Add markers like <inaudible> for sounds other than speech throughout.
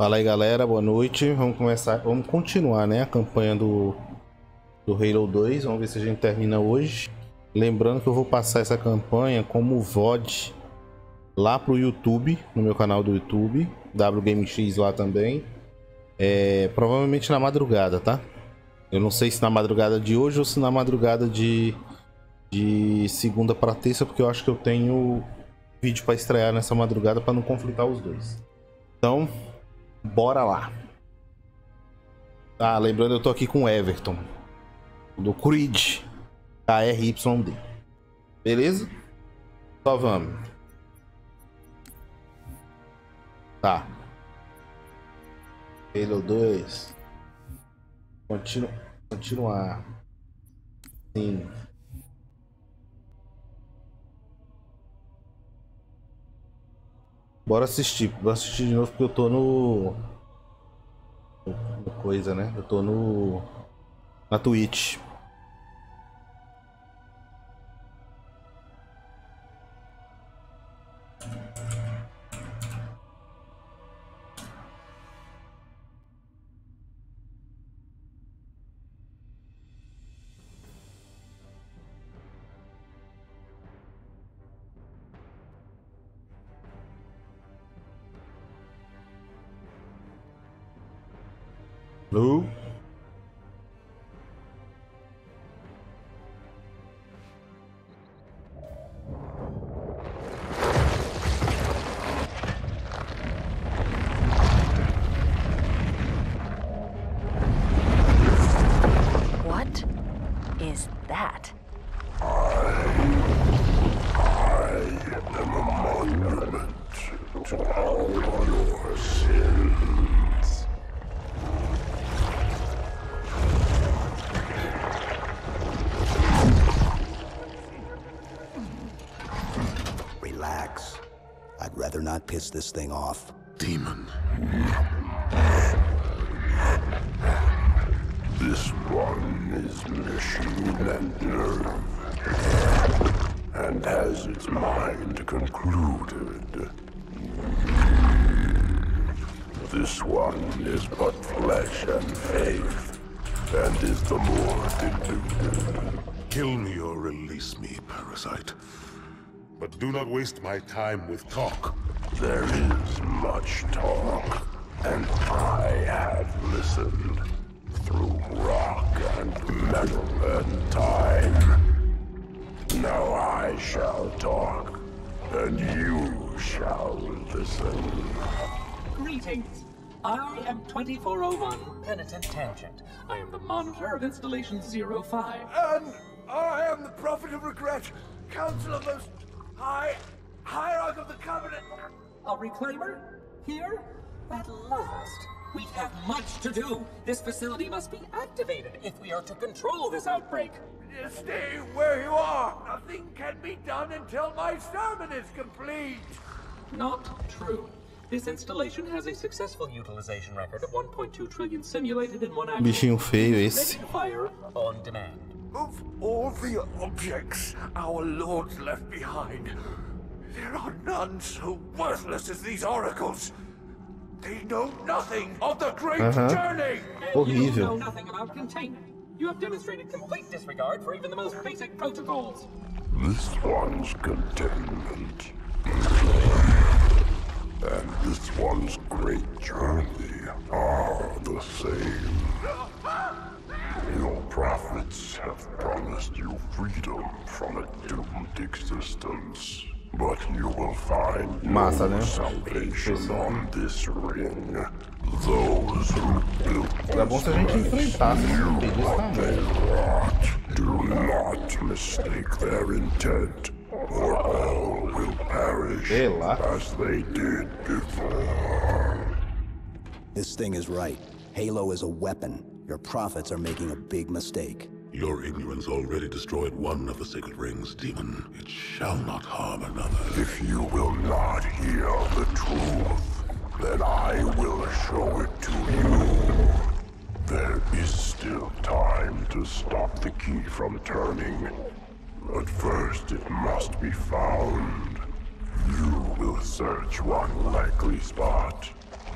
Fala aí galera, boa noite. Vamos começar, vamos continuar, né, a campanha do do Halo 2. Vamos ver se a gente termina hoje. Lembrando que eu vou passar essa campanha como VOD lá pro YouTube, no meu canal do YouTube, WGameX lá também. É, provavelmente na madrugada, tá? Eu não sei se na madrugada de hoje ou se na madrugada de, de segunda para terça, porque eu acho que eu tenho vídeo para estrear nessa madrugada para não conflitar os dois. Então, Bora lá. Ah, lembrando, eu tô aqui com o Everton. Do Creed. KRYD. Beleza? Só vamos. Tá. Halo 2. Continu continuar. Sim. Bora assistir. Vou assistir de novo porque eu tô no. no coisa, né? Eu tô no. Na Twitch. Who? Time with talk. There is much talk, and I have listened through rock and metal and time. Now I shall talk, and you shall listen. Greetings. I am 2401 Penitent Tangent. I am the monitor of Installation 05. And I am the Prophet of Regret, Council of Most High, Hierarch of the Covenant. A reclaimer? Here? At last. We have much to do. This facility must be activated if we are to control this outbreak. Stay where you are. Nothing can be done until my sermon is complete. Not true. This installation has a successful utilization record of 1.2 trillion simulated in one action. Bichinho feio esse. Fire on demand. Of all the objects our lords left behind, there are none so worthless as these oracles. They know nothing of the great Uh-huh. journey. And you Horrível. know nothing about containment. You have demonstrated complete disregard for even the most basic protocols. This one's containment. And this one's great journey are the same. Your prophets have promised you freedom from a doomed existence. But you will find Massa, no né? salvation on this ring. Those who built Era bom se a gente enfrentasse esse zumbi desse Do not mistake their intent, or all will perish Sei as they did before. This thing is right. Halo is a weapon. Your prophets are making a big mistake. Your ignorance already destroyed one of the sacred rings, demon. It shall not harm another. If you will not hear the truth, then I will show it to you. There is still time to stop the key from turning. But first it must be found. You will search one likely spot,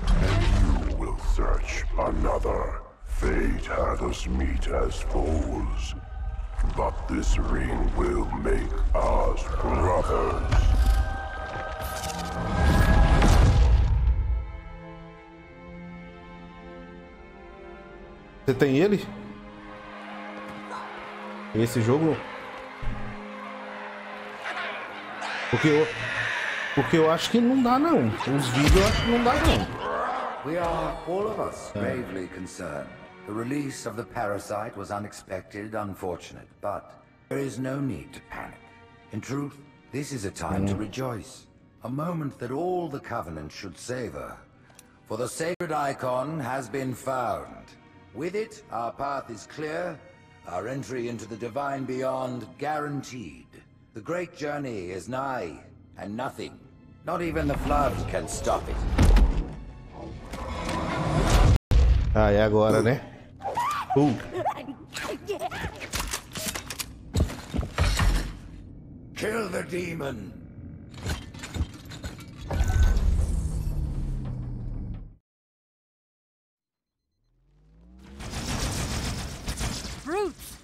and you will search another. Fate had us meet as foes. But this ring will make us brothers. Você tem ele? Esse jogo? Porque eu, porque eu acho que não dá não. Os vídeos eu acho que não dá não. We are, all of us, gravely concerned. The release of the parasite was unexpected, unfortunate, but there is no need to panic. In truth, this is a time to rejoice. A moment that all the Covenant should savor. For the sacred icon has been found. With it, our path is clear, our entry into the divine beyond guaranteed. The great journey is nigh, and nothing, not even the flood, can stop it. Ah, é agora, né? Uh, Kill the demon! Brutes!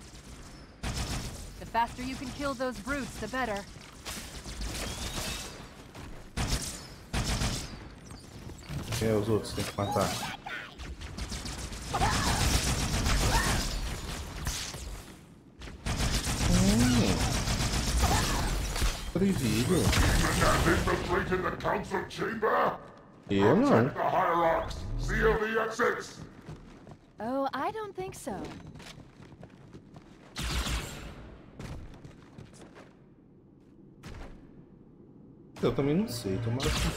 The faster you can kill those brutes, the better. quem é os outros? Tem que matar. Chamber? Eu não. Oh, I don't think so. Eu também não sei. Tomara que.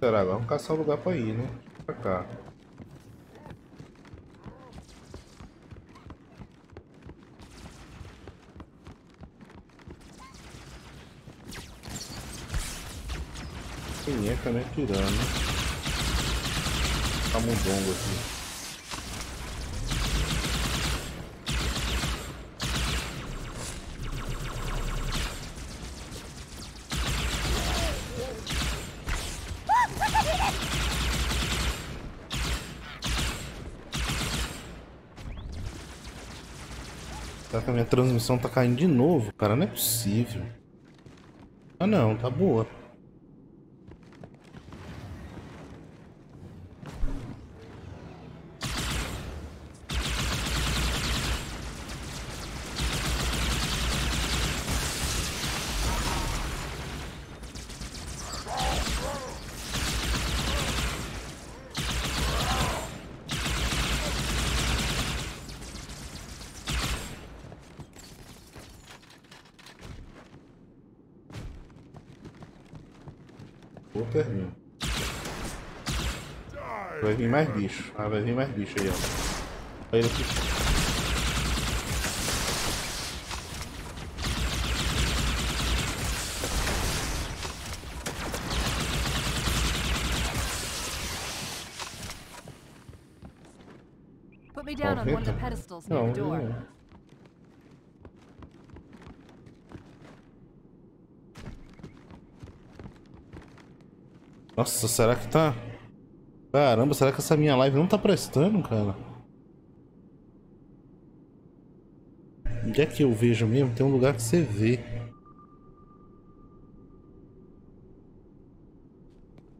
Será? Vamos caçar um lugar pra ir, né? Pra cá. Quem é tá me atirando? Tá mudongo aqui. Será que a minha transmissão tá caindo de novo, cara? Não é possível. Ah não, tá boa. Vou termino. Vai vir mais bicho. Ah, vai vir mais bicho aí, ó. Olha ele aqui. Put me down on one of the Perfeito. pedestals near Não, the door. não. Nossa, será que tá... Caramba, será que essa minha live não tá prestando, cara? Onde é que eu vejo mesmo? Tem um lugar que você vê.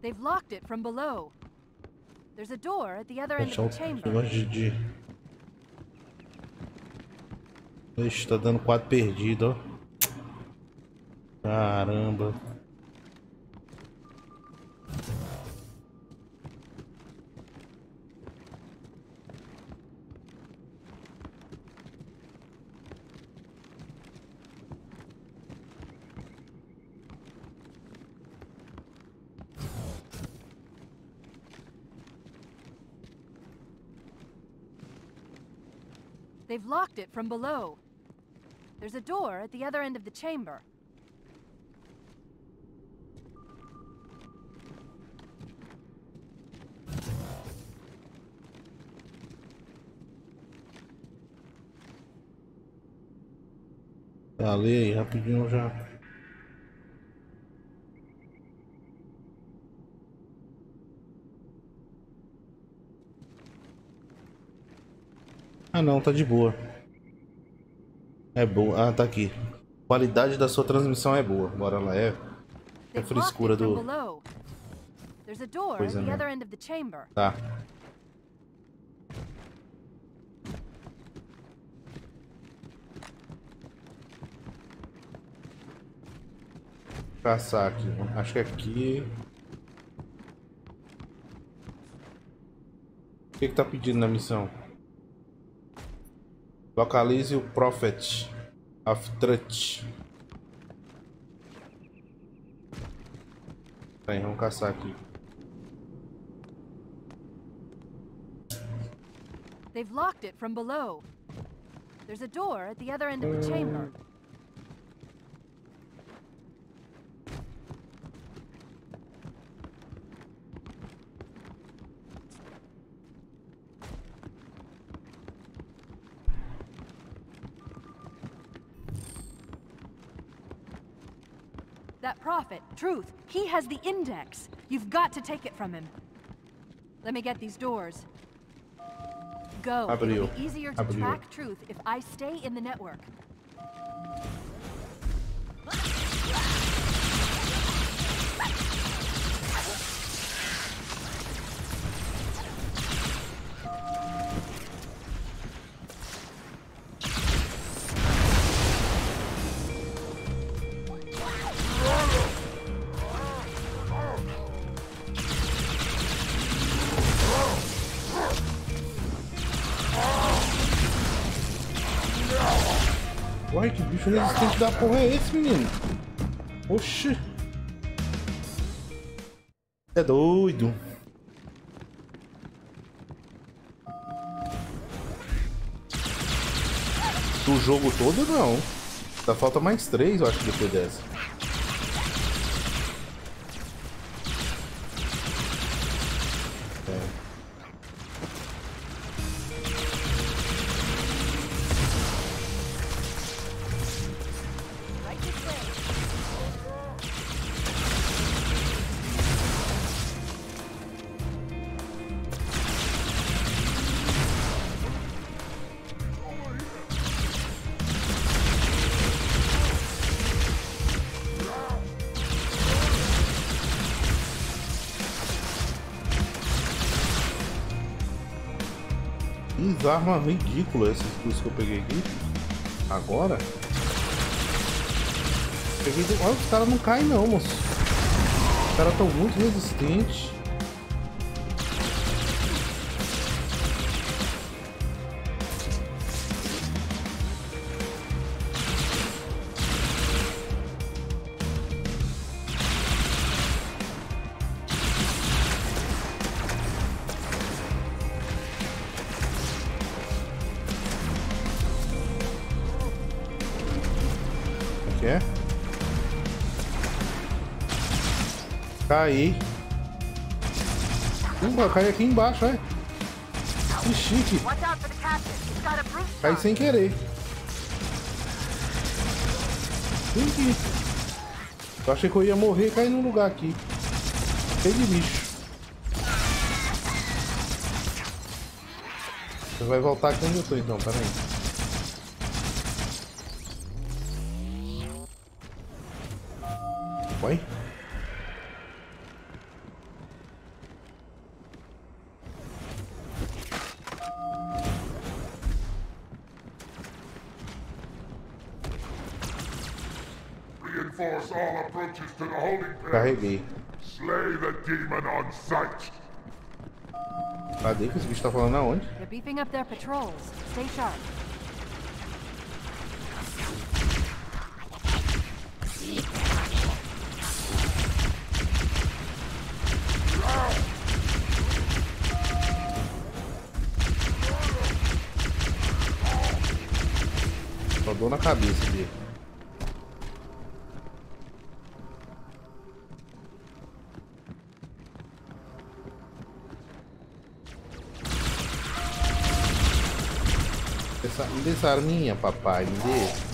They've locked it from below. There's a door at the other end of the chamber. de... de... Ixi, tá dando quadro perdido, ó. Caramba. They've locked it from below. There's a door at the other end of the chamber. Aí, rapidinho já. Ah não, tá de boa. É boa. Ah, tá aqui. Qualidade da sua transmissão é boa. Bora lá, é. É frescura do. below. There's a door at Pois é, the né? Tá. Caçar aqui. Acho que aqui. O que, que tá pedindo na missão? Localize o Prophet of. Aí, vamos caçar aqui. They've locked it from below. There's a door at the other end of the chamber. Prophet, Truth, he has the index. You've got to take it from him. Let me get these doors. Go. It'll be easier to track Truth if I stay in the network. Bicho resistente da porra é esse, menino? Oxi. É doido. Do jogo todo, não. Ainda falta mais três, eu acho, depois dessa. Que arma ridícula esses cus que eu peguei aqui. Agora. Peguei. Olha, os caras não caem não, moço. Os caras estão muito resistentes. Caí. Ih, cai aqui embaixo, é? Que chique. Caí sem querer. Eu achei que eu ia morrer e cair num lugar aqui. Cheio de bicho. Você vai voltar aqui onde eu tô então, peraí. Carreguei. Slay the demon on sight. Cadê que esse bicho tá falando aonde? They're beefing up their patrols. Stay sharp. Só dor na cabeça dele. Essa, me dê essa arminha, papai, me dê.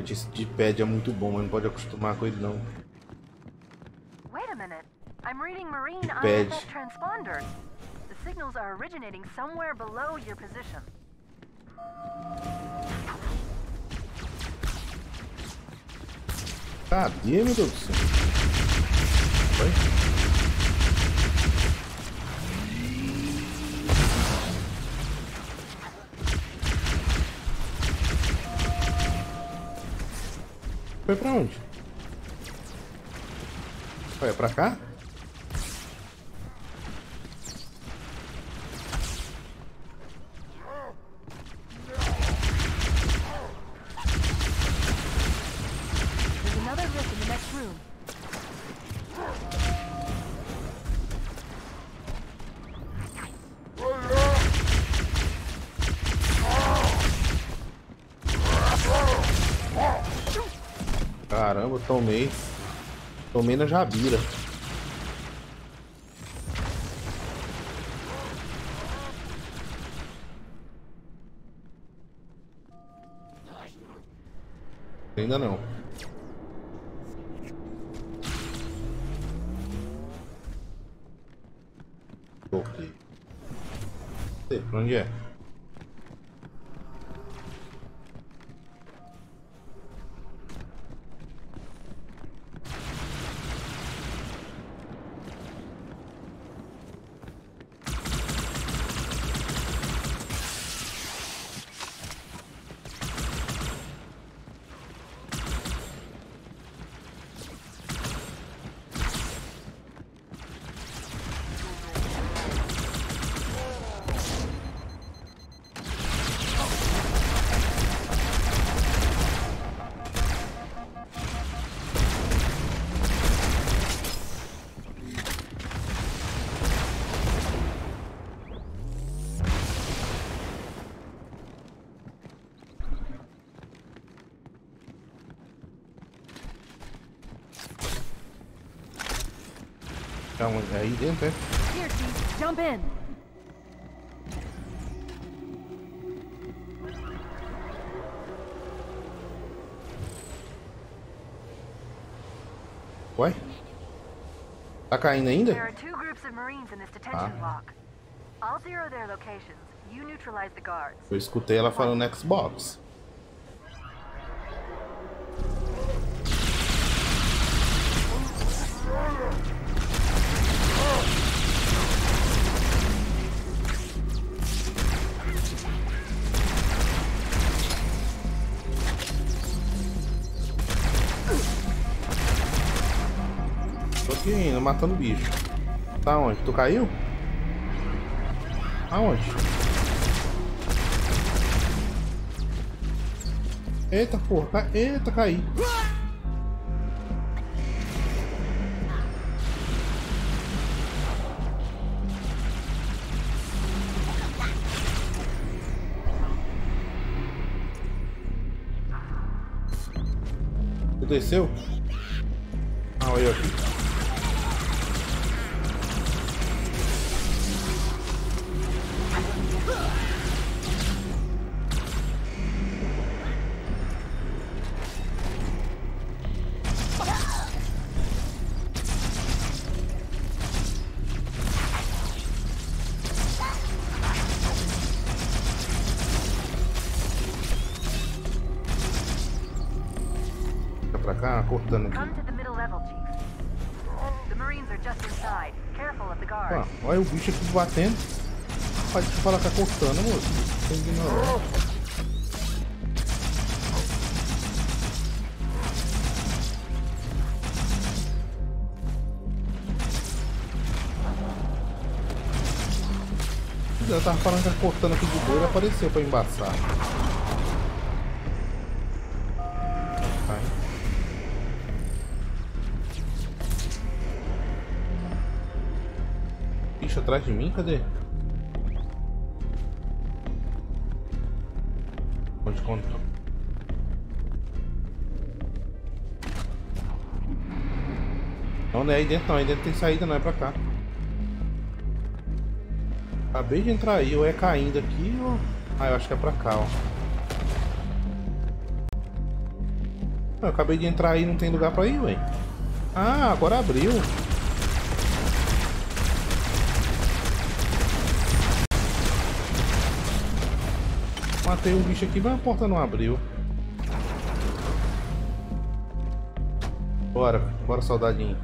Gente, esse D-pad é muito bom, mas não pode acostumar com ele não. Wait a minute. I'm reading marine Bad. IFF transponders. The signals are originating somewhere below your position. Cadê, meu Deus do céu? Foi? Foi pra onde? Foi pra cá? There's another Caramba, tomei. Tomei na Jabira. Ainda não. Ok. Sei, pra onde é? É aí dentro, é? Here, jump in. Ué? Tá caindo ainda? There are two groups of marines in this detention block. I'll zero their locations. You neutralize the guards. Eu escutei ela falando Xbox. Matando bicho. Tá onde? Tu caiu? Aonde? Eita porra, eita, caí. Desceu? Batendo. Pode te falar que tá cortando, moço. Tem que ignorar. Eu tava falando que tá cortando aqui de boa, ele apareceu pra embaçar. Atrás de mim? Cadê? Onde conta? Não, não é aí dentro não, aí dentro tem saída, não é pra cá. Acabei de entrar aí, ou é caindo aqui ou. Ah, eu acho que é pra cá, ó. Eu acabei de entrar aí não tem lugar pra ir, ué. Ah, agora abriu. Matei um bicho aqui, mas a porta não abriu. Bora, bora, soldadinho.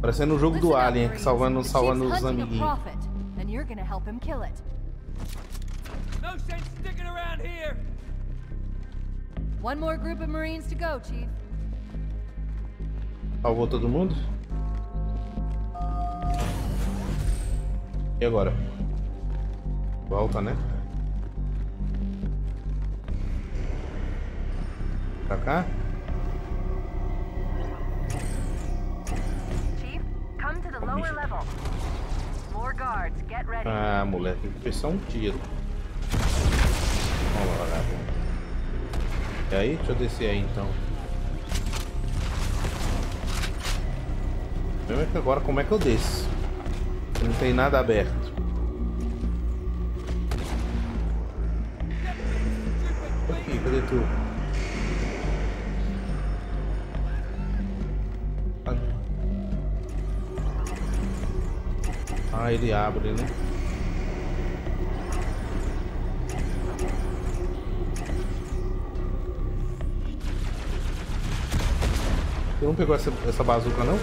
Parecendo o jogo do Alien, salvando, salvando os amiguinhos. No sense sticking around here. One more group of Marines to go, Chief. Salvou todo mundo? E agora? Volta, né? Get ready. Ah, moleque, foi só um tiro. Vamos lá, vagabundo. E aí? Deixa eu descer aí então. Mesmo é que agora como é que eu desço? Não tem nada aberto. Aqui, cadê tu? Ah, ele abre, né? Você não pegou essa, essa bazuca não?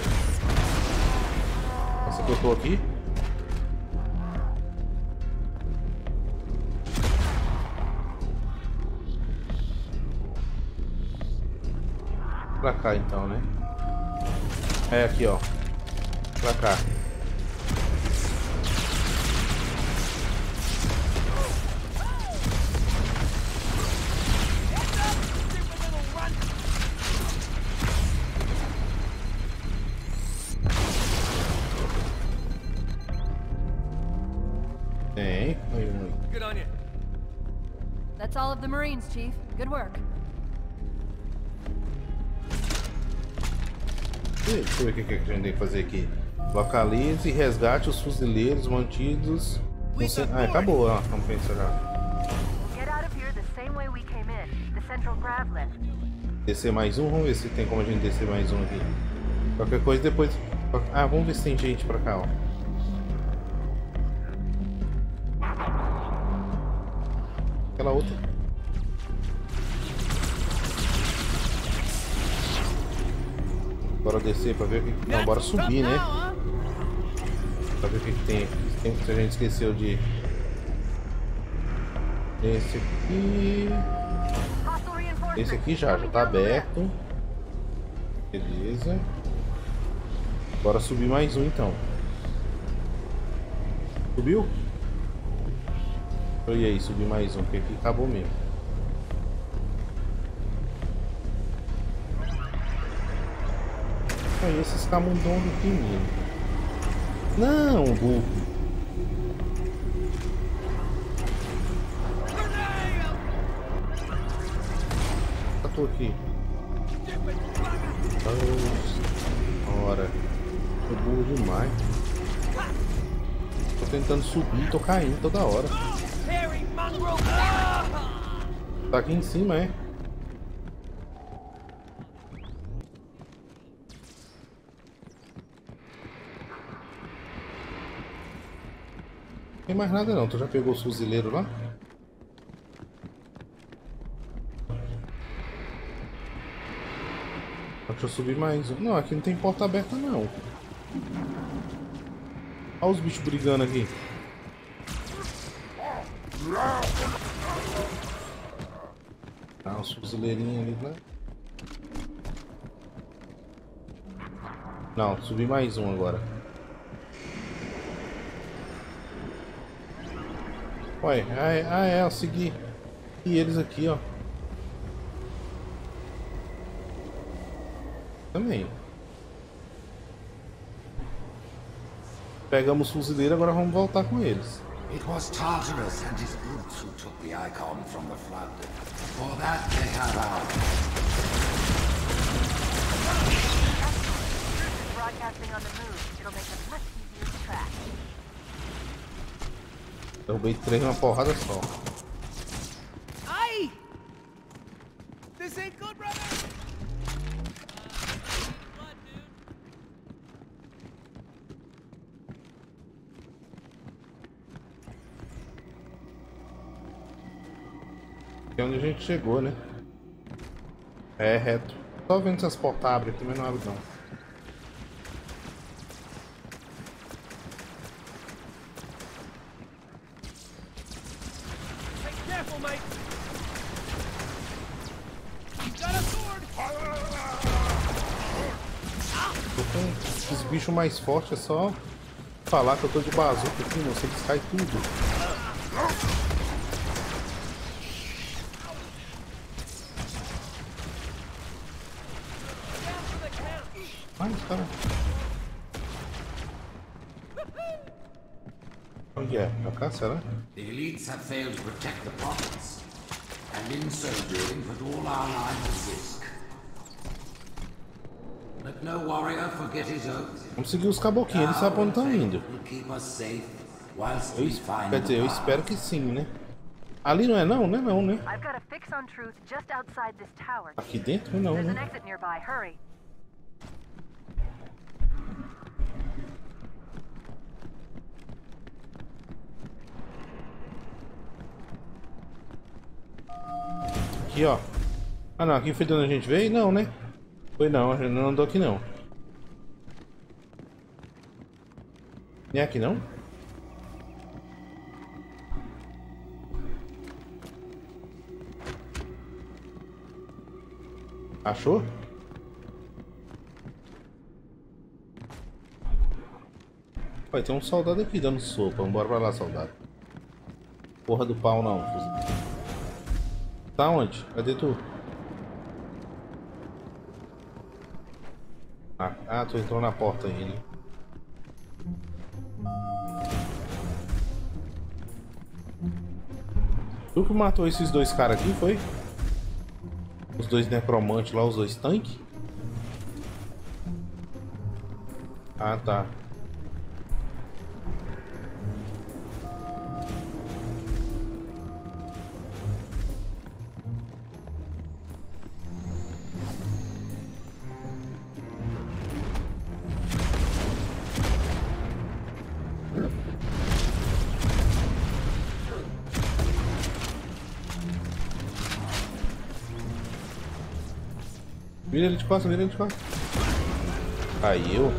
Essa que eu tô aqui? Pra cá então, né? É aqui, ó. Pra cá. Chief. Good work. Deixa eu ver o que a gente tem que fazer aqui. Localize e resgate os fuzileiros mantidos. Ah, acabou a recompensa já. Get out of here the same way we came in. The central grav lift. Descer mais um, vamos ver se tem como a gente descer mais um aqui. Qualquer coisa depois. Ah, vamos ver se tem gente pra cá, ó. Aquela outra. Bora descer pra ver o que. Não, bora subir, né? Pra ver o que, que tem aqui. Tem- Se a gente esqueceu de. Esse aqui. Esse aqui já, já tá aberto. Beleza. Bora subir mais um então. Subiu? E aí, subir mais um, porque aqui acabou mesmo. Aí esses camundongos mesmo. Não, burro. Eu tô aqui. Nossa, Ora. Tô burro demais. Tô tentando subir, tô caindo toda hora. Ah! Tá aqui em cima, é? Mais nada não, tu já pegou o fuzileiro lá? Deixa eu subir mais. Não, aqui não tem porta aberta não. Olha os bichos brigando aqui. Tá, os fuzileirinhos ali, né? Não, subi mais um agora. Ué, ah é, ah, é eu segui. E eles aqui, ó. Também. Pegamos o fuzileiro, agora vamos voltar com eles. It was Tartarus and his brutes who took the icon from the flood. For that they have our Broadcasting on the move. It'll make them Derrubei três numa porrada só. Ai! This ain't good, brother! É onde a gente chegou, né? É reto. Só vendo se as portas abrem mas não abre não. Hey, careful, mate! He's got a sword! Tô com esses bichos mais fortes, é só falar que eu tô de bazuca aqui, moço. Eles caem tudo. Ai, os caras. Onde é? Pra cá, será? The elites have failed to protect the prophets, and in so doing put all our lives at risk. Vamos seguir os caboquinhos, eles sabem onde estão indo. Will keep us safe whilst Eu, quer dizer, eu espero que sim, né? Ali não é não, né? Não, né? I've got a fix on truth just outside this tower. Aqui dentro não, né? exit nearby. Hurry. Aqui, ó. Ah, não. Aqui foi de onde a gente veio? Não, né? Foi não. Gente não andou aqui, não. Nem aqui, não? Achou? Vai ter um soldado aqui dando sopa. Vambora pra lá, soldado. Porra do pau, não. Tá onde? Cadê tu? Ah, tu entrou na porta né? Tu que matou esses dois caras aqui, foi? Os dois necromantes lá, os dois tanques? Ah, tá. Costas, ele de costas. Aí eu.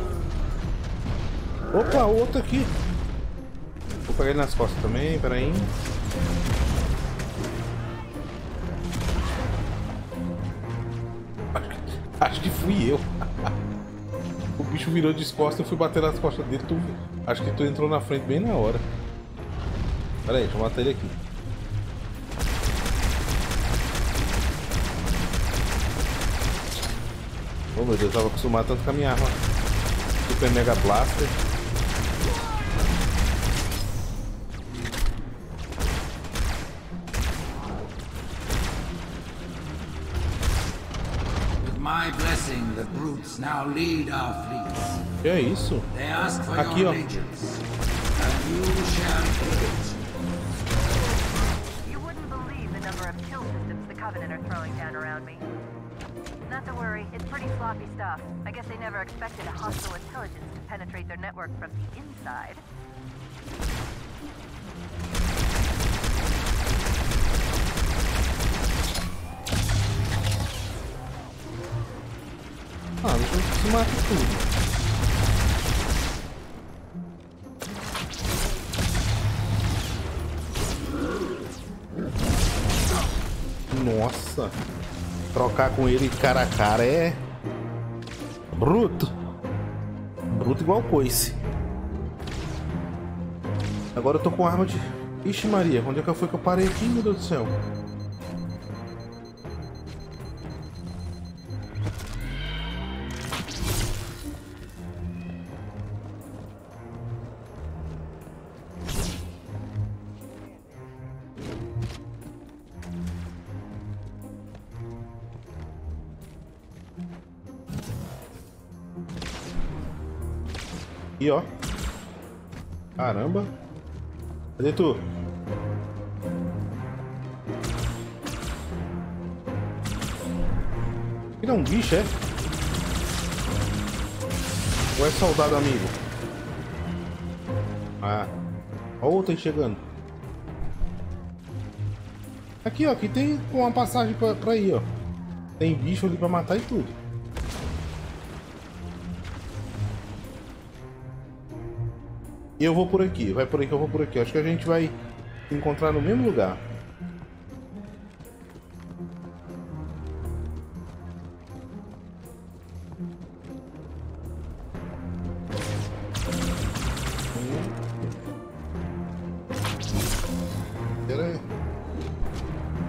Opa, outro aqui. Vou pegar ele nas costas também, peraí. Acho que, acho que fui eu. <laughs> o bicho virou de costas, eu fui bater nas costas dele. Tu, acho que tu entrou na frente bem na hora. Pera aí, deixa eu matar ele aqui. Oh meu Deus, eu tava acostumado tanto com a minha arma Super Mega Blaster. My blessing, the brutes now lead our fleets. Que é isso? Aqui, ó. Never expected a hostile intelligence to penetrate their network from the inside. Ah, deixa eu se matar tudo. Nossa. Trocar com ele cara a cara é. Bruto. Bruto igual coice. Agora eu tô com arma de. Ixi Maria, onde é que foi que eu parei aqui, meu Deus do céu? aqui, ó. Caramba. Cadê tu? Ele é um bicho, é? Ou é soldado amigo? Ah. Olha outro aí chegando. Aqui, ó. Aqui tem uma passagem pra, pra ir, ó. Tem bicho ali pra matar e tudo. Eu vou por aqui. Vai por aí que eu vou por aqui. Acho que a gente vai se encontrar no mesmo lugar.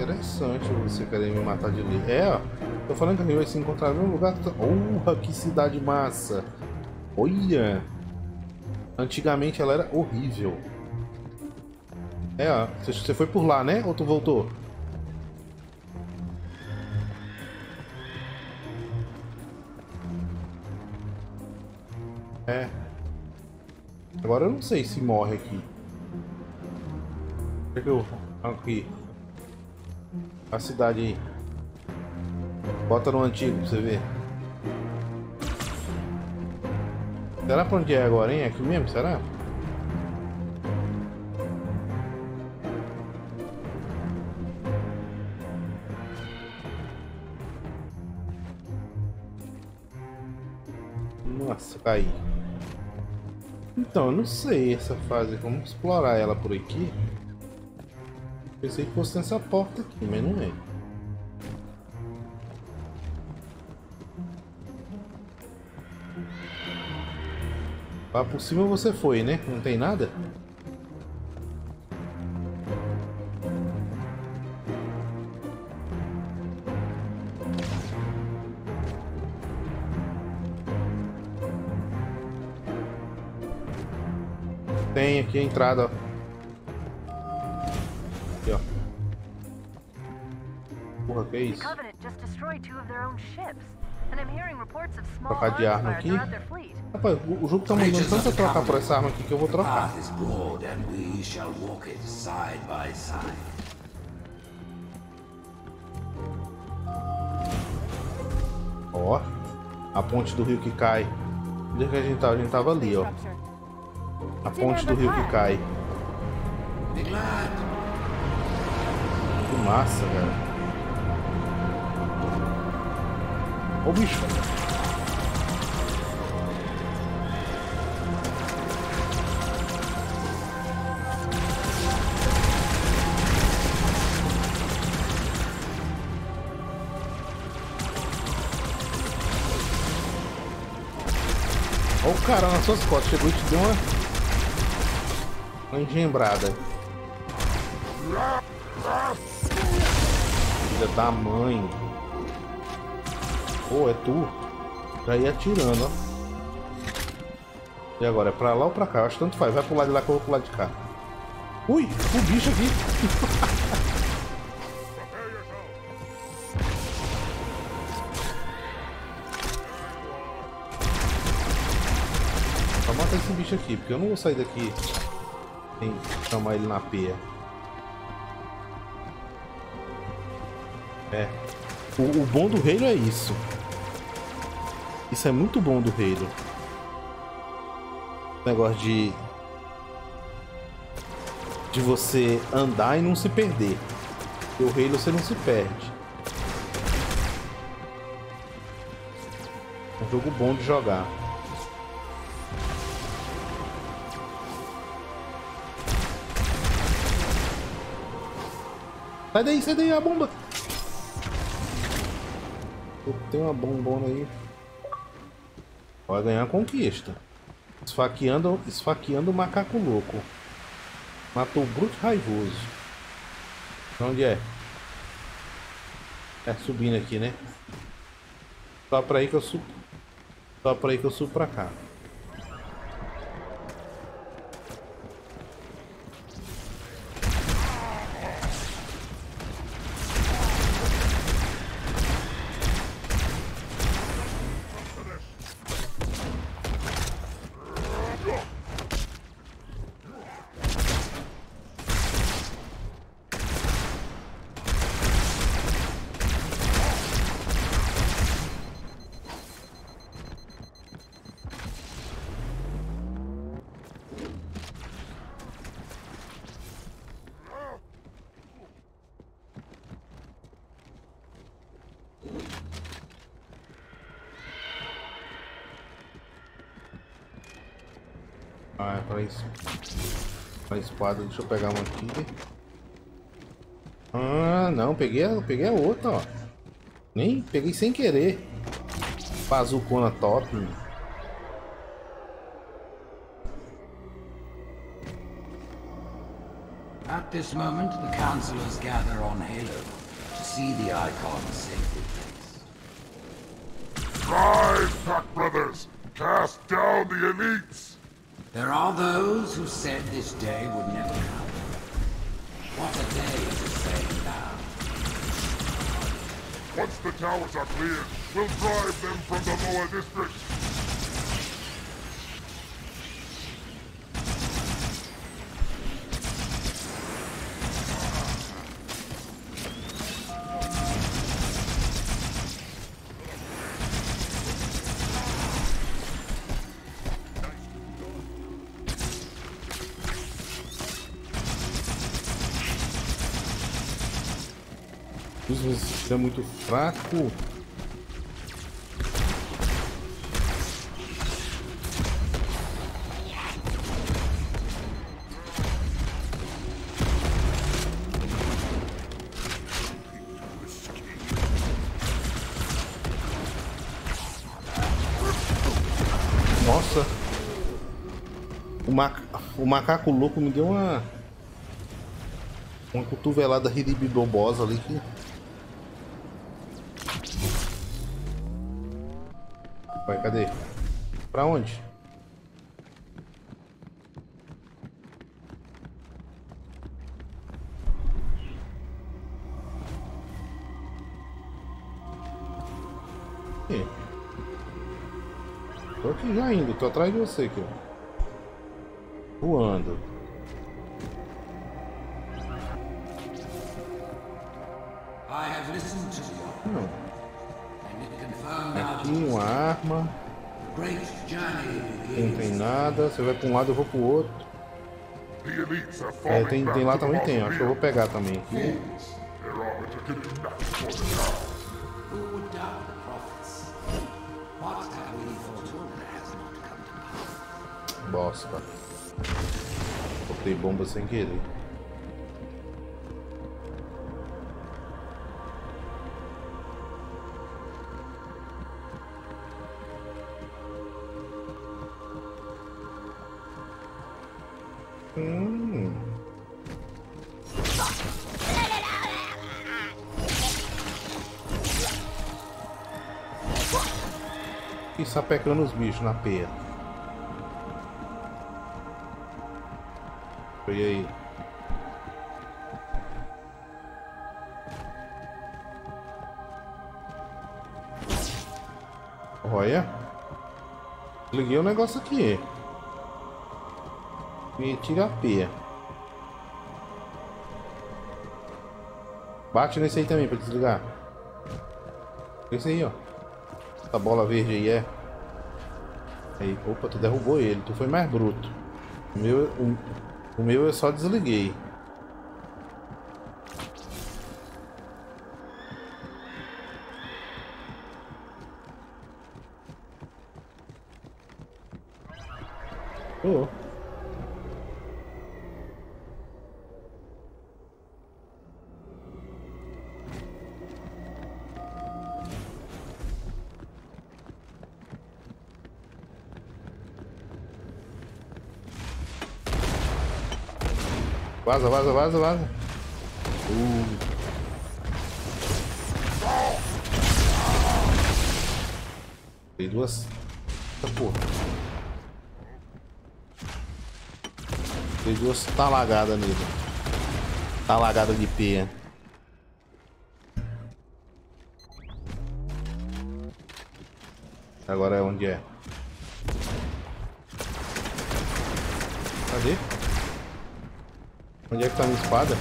Interessante você querer me matar de ali. É, ó. Tô falando que a gente vai se encontrar no mesmo lugar. Urra, que cidade massa. Olha. Antigamente ela era horrível. É, ó. Você foi por lá, né? Ou tu voltou? É. Agora eu não sei se morre aqui. É que eu... Aqui. A cidade aí. Bota no antigo pra você ver. Será pra onde é agora, hein? Aqui mesmo, será? Nossa, caí. Então, eu não sei essa fase. Vamos explorar ela por aqui. Pensei que fosse nessa porta aqui, mas não é. Lá por cima você foi, né? Não tem nada? Tem aqui a entrada, ó. Aqui, ó. Porra, que é isso? Trocar de arma aqui. Rapaz, o jogo tá mandando tanto trocar por essa arma aqui que eu vou trocar. Ó, a ponte do rio que cai. Onde é que a gente tava? A gente tava ali, ó. A ponte do rio que cai. Que massa, cara. Ô bicho. Nas suas costas, chegou e te deu uma, uma engembrada. Filha da mãe. Pô, é tu. Já ia atirando, ó. E agora, é pra lá ou pra cá? Acho que tanto faz. Vai pro lado de lá que eu vou pro lado de cá. Ui, o bicho aqui. <laughs> matar esse bicho aqui, porque eu não vou sair daqui sem chamar ele na peia. É. O, o bom do reino é isso. Isso é muito bom do Halo. Negócio de. De você andar e não se perder. O Halo você não se perde. É um jogo bom de jogar. Sai daí, sai daí, a bomba! Tem uma bombona aí. Vai ganhar a conquista. Esfaqueando, esfaqueando o macaco louco. Matou o bruto raivoso. Onde é? É subindo aqui, né? Só pra aí que eu subo. Só pra aí que eu subo pra cá. Deixa eu pegar uma aqui. Ah, não, peguei, a- peguei a outra, ó. Nem peguei sem querer. Bazucona top, mano. At this moment, the councillors gather on Halo to see the Icon's sacred place. Rise, Pack Brothers! Cast down the elites! There are those who said this day would never come. What a day to say now. Once the towers are cleared, we'll drive them from the lower districts. Isso é muito fraco. Nossa. O, maca... o macaco louco me deu uma. Uma cotovelada riribibobosa ali que. Pra onde? Ih. Tô aqui já indo, tô atrás de você aqui, ó. Voando. Você vai pra um lado, eu vou pro outro. É, tem, tem lá também tem. Acho que eu vou pegar também. Fools! Their arbiter can do nothing sapecando os bichos na peia. E aí? Olha. Liguei o negócio aqui. E tira a peia. Bate nesse aí também pra desligar. Esse aí, ó. Essa bola verde aí é. Aí, opa, tu derrubou ele. Tu foi mais bruto. O meu, o, o meu eu só desliguei. Vaza, vaza, vaza. Uh. Tem duas. Eita porra. Tem duas talagadas nele. Talagada de peia. Agora é onde é? Cadê? Onde é que tá a minha espada?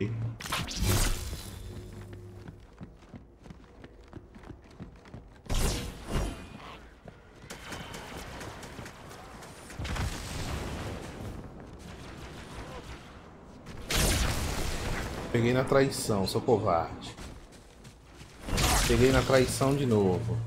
Ih. Peguei na traição, sou covarde. Peguei na traição de novo.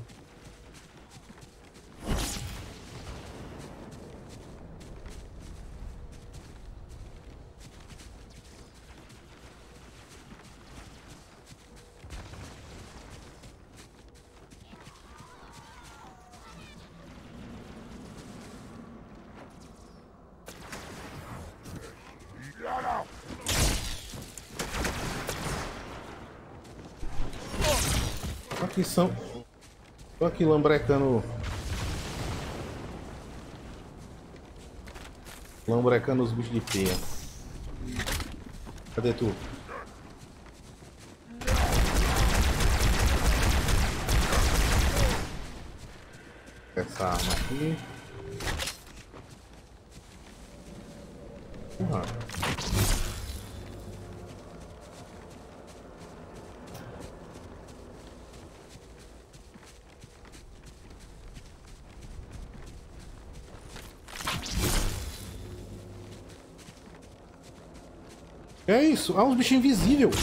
Aqui são. Tô aqui lambrecando. Lambrecando os bichos de peia. Cadê tu? Essa arma aqui. Ah. É isso. Ah, uns bichos invisíveis.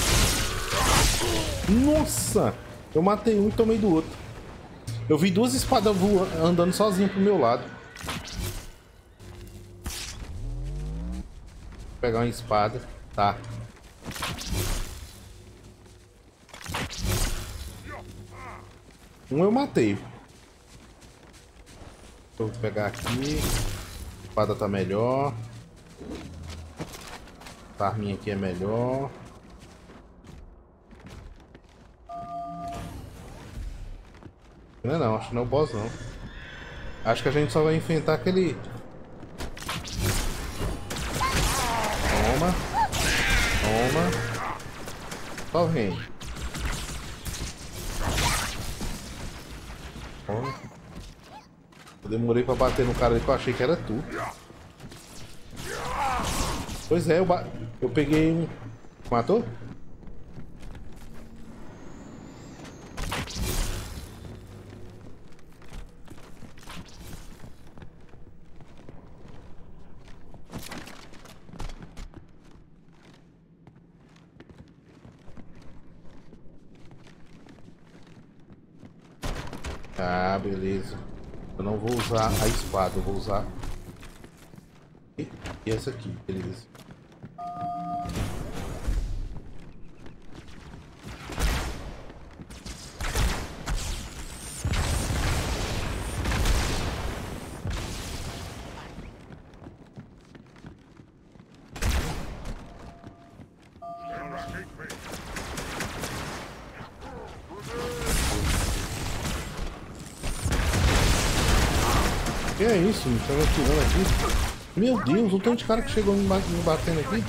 Nossa! Eu matei um e tomei do outro. Eu vi duas espadas voando, andando sozinho pro meu lado. Vou pegar uma espada. Tá. Um eu matei. Vou pegar aqui. A espada tá melhor. Essa arminha aqui é melhor. Não é não, acho que não é o boss não. Acho que a gente só vai enfrentar aquele... Toma. Toma. Só vem. Toma. Eu demorei pra bater no cara ali que eu achei que era tu. Pois é, eu, ba... eu peguei um... Matou? Ah, beleza. Eu não vou usar a espada, eu vou usar... E essa aqui, beleza. Me estão atirando aqui. Meu Deus, o tanto de cara que chegou me batendo aqui.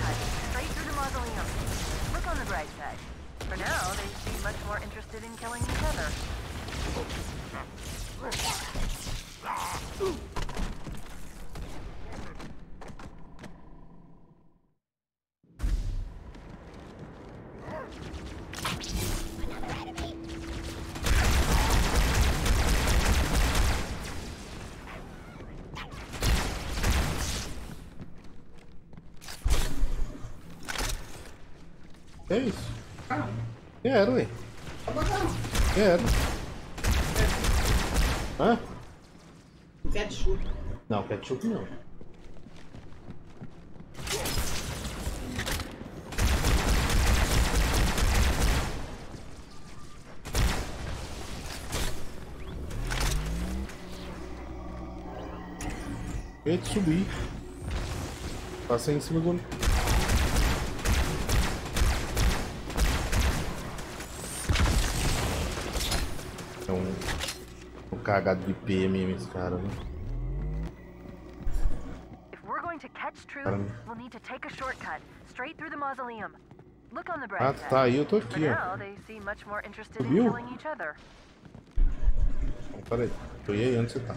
Quero, ué. Quero. Hã? Ketchup. Não, ketchup não. Ele subir. Passei em cima do. Cagado de PM esse cara, né? Bright Ah, tá aí, eu tô aqui, ó. other. Então, Peraí, ia aí onde você tá.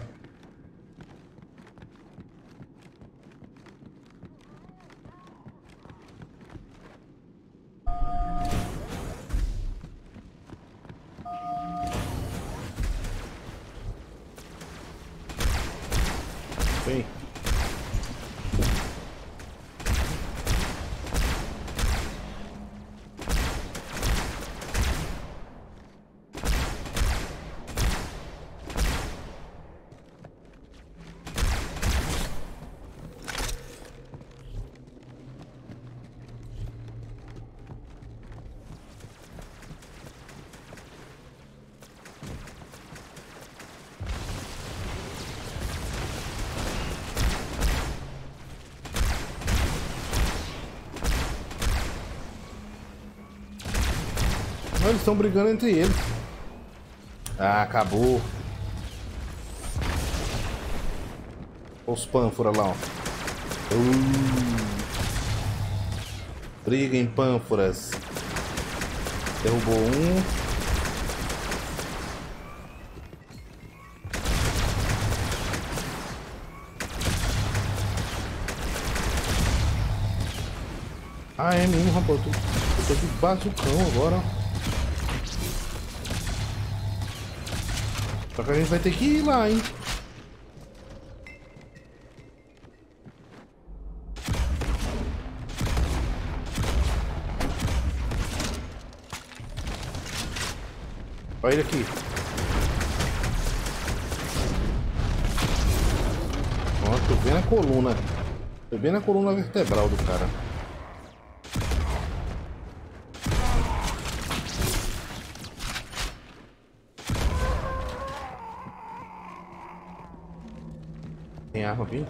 Estão brigando entre eles. Ah, acabou. Os pânfora lá, ó. Uh. Briga em pânforas. Derrubou um. Ah, é mesmo, rapaz. Eu tô, eu tô de bazucão agora. Só que a gente vai ter que ir lá, hein. Olha ele aqui. Ó, tô vendo a coluna. Tô vendo a coluna vertebral do cara. Tem arma bem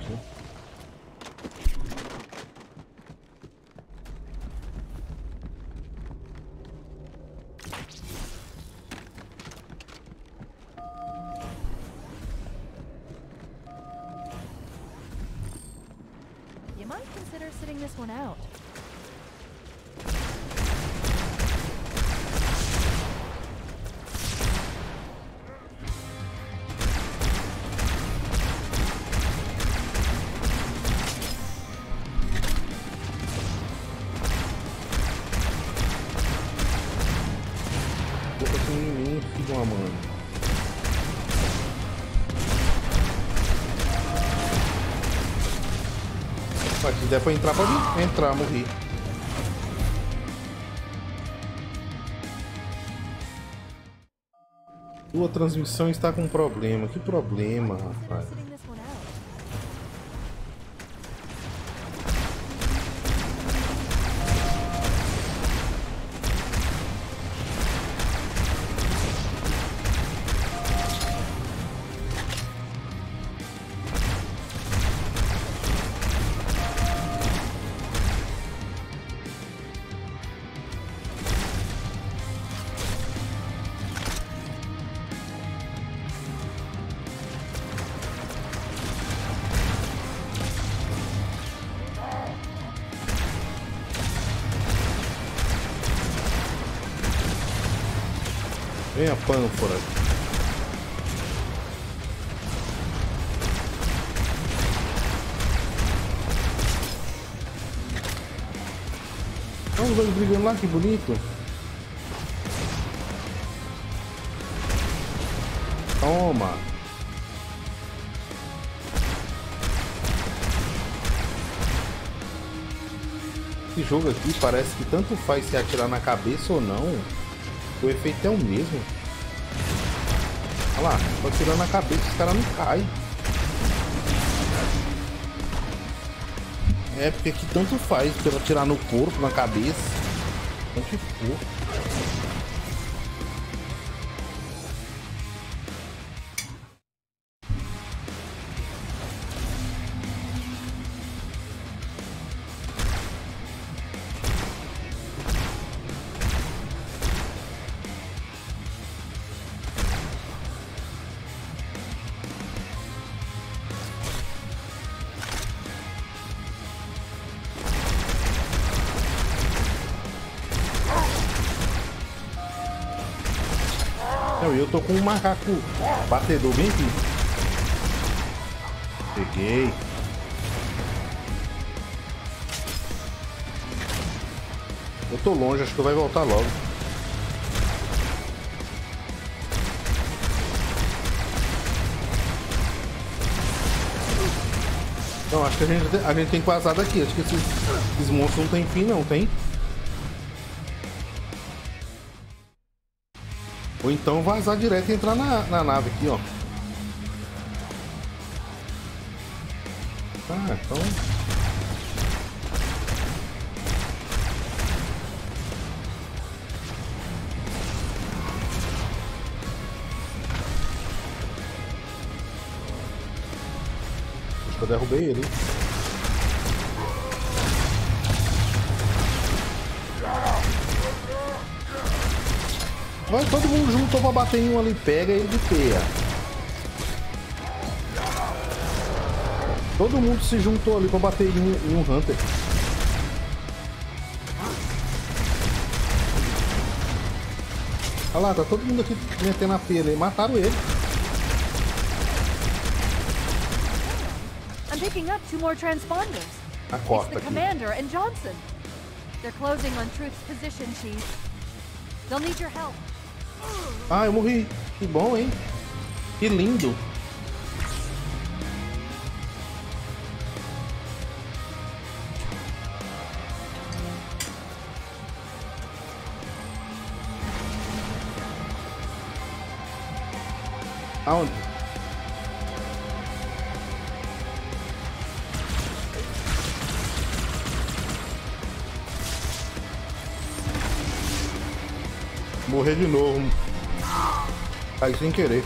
pra entrar, pode entrar, morri. Sua transmissão está com problema. Que problema, rapaz? Lá, que bonito. Toma. Esse jogo aqui parece que tanto faz se atirar na cabeça ou não. O efeito é o mesmo. Olha lá, tô atirando na cabeça, os caras não caem. É, porque aqui tanto faz eu atirar no corpo, na cabeça. Tanto for. Com um macaco batedor bem aqui. Peguei. Eu tô longe, acho que vai voltar logo. Não, acho que a gente, a gente tem que vazar daqui. Acho que esses, esses monstros não tem fim, não, tem? Ou então vazar direto e entrar na, na nave aqui, ó. Ah, então. Acho que eu derrubei ele. hein? Vai, todo mundo juntou pra bater em um ali, pega ele de feia. Todo mundo se juntou ali pra bater em um, em um Hunter. Olha lá, tá todo mundo aqui metendo a pena e mataram ele. I'm picking up two more transponders. A costa the aqui. commander and Johnson. They're closing on Truth's position, Chief. They'll need your help. Ah, eu morri. Que bom, hein? Que lindo. Aonde? Morrer de novo. Aí sem querer.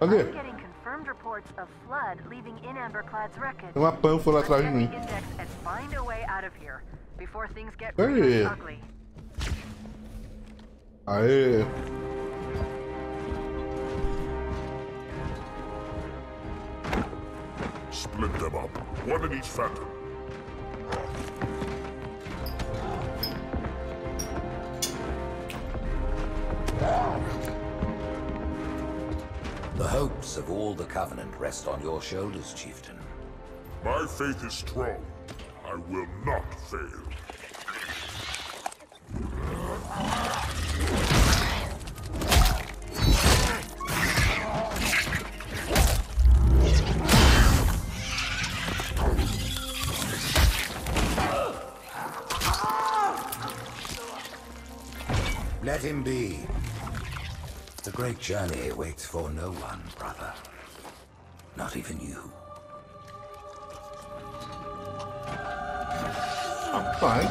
Cadê? Tem uma pânfora atrás de mim. get the Split them up. One in each phantom. The hopes of all the Covenant rest on your shoulders, Chieftain. My faith is strong. I will not fail. Great journey waits for no one, brother. Not even you. Vai.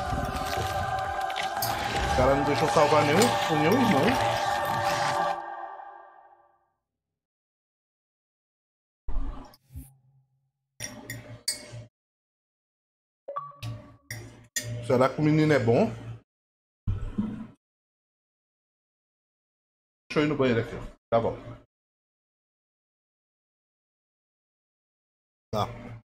O cara não deixou salvar nenhum, nenhum irmão. Será que o menino é bom? Deixa eu ir no banheiro aqui. Tá bom. Tá.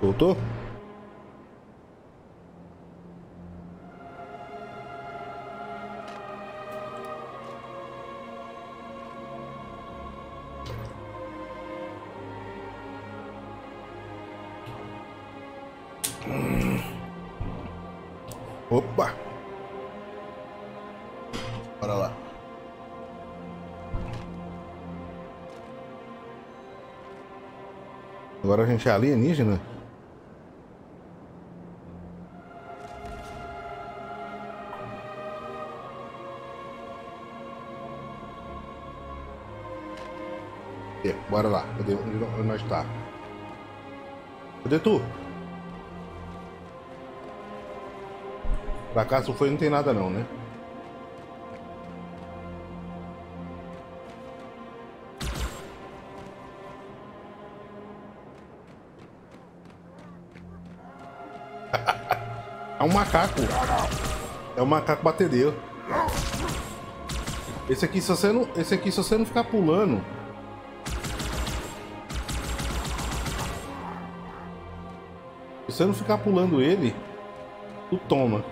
Voltou? Opa! Bora lá. Agora a gente é alienígena? Bora lá. Cadê onde, nós tá? Cadê tu? Se foi não tem nada não, né? <laughs> É um macaco. É um macaco batedeiro. Esse aqui, se você não, esse aqui, se você não ficar pulando, você não ficar pulando ele, tu toma.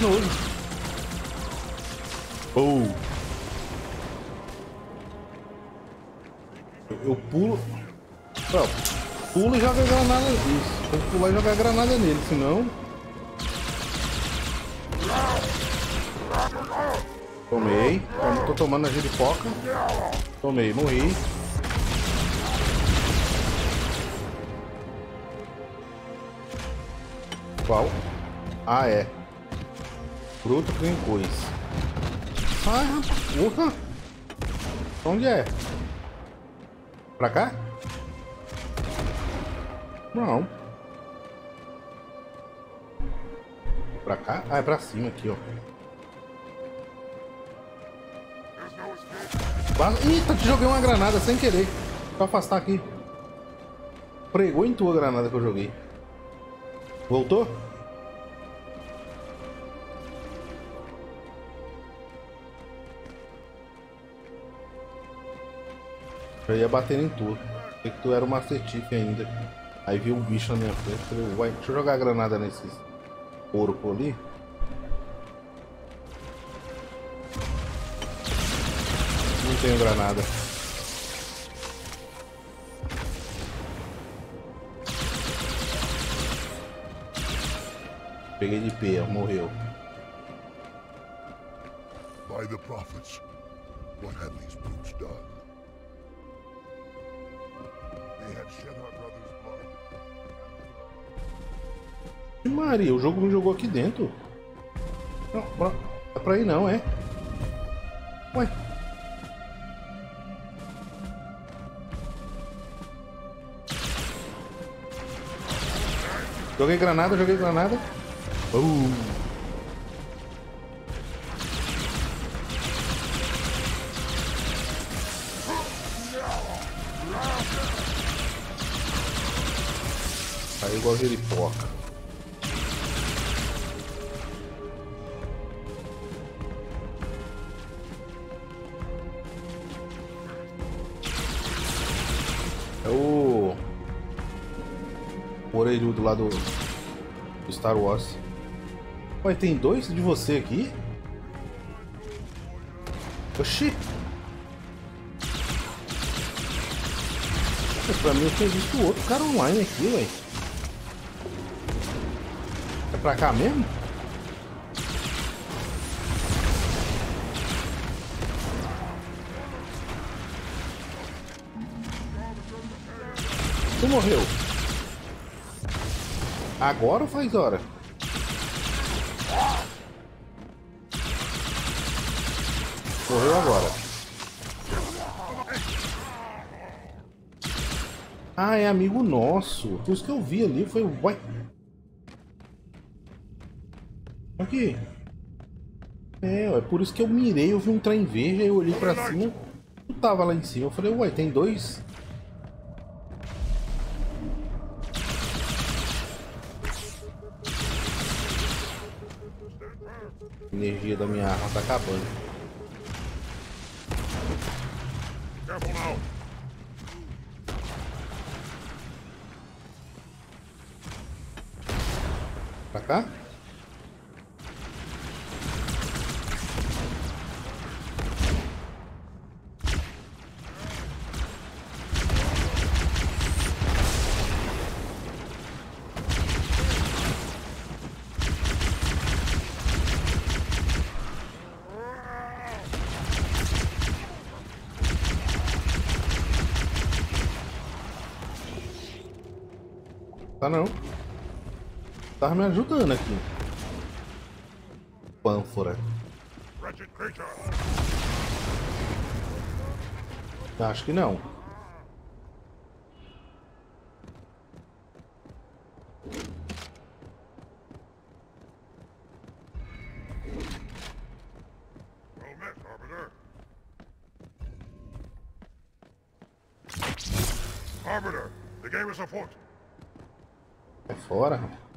Macaco cavernoso. Oh. Eu, pulo. Ó, pulo e joga granada. Isso. Tem que pular e jogar granada nele, senão. Tomei. Eu tô tomando a giripoca. Tomei, morri. Qual? Ah, é. Fruto com cois. Ah, urra. Onde é? Pra cá? Não. Pra cá? Ah, é pra cima aqui, ó. Eita, te joguei uma granada sem querer. Pra afastar aqui. Pregou em tua granada que eu joguei. Voltou? Eu ia bater em tu. Sei que tu era o Master Chief ainda. Aí vi um bicho na minha frente. Falei, vai, deixa eu jogar a granada nesses porco ali. Não tenho granada. Peguei de pé, morreu. By the prophets, what had these brutes done? Maria, o jogo me jogou aqui dentro. Não, pra- é pra ir não, é? Ué. Joguei granada, joguei granada. Uh. Igual giripoca. É o. O orelhudo lá do. Star Wars. Ué, tem dois de você aqui? Oxi! Pra mim eu tinha visto outro cara online aqui, ué. Pra cá mesmo? Tu morreu? Agora ou faz hora? Morreu agora. Ah, é amigo nosso. Por isso que eu vi ali foi. Ué. É, é por isso que eu mirei, eu vi um trem verde, aí eu olhei pra cima, eu tava lá em cima, eu falei, uai, tem dois? A energia da minha arma tá acabando. Pra cá? Tava me ajudando aqui. Pânfora. Acho que não. Arbiter, the game is afoot. É fora. rapaz.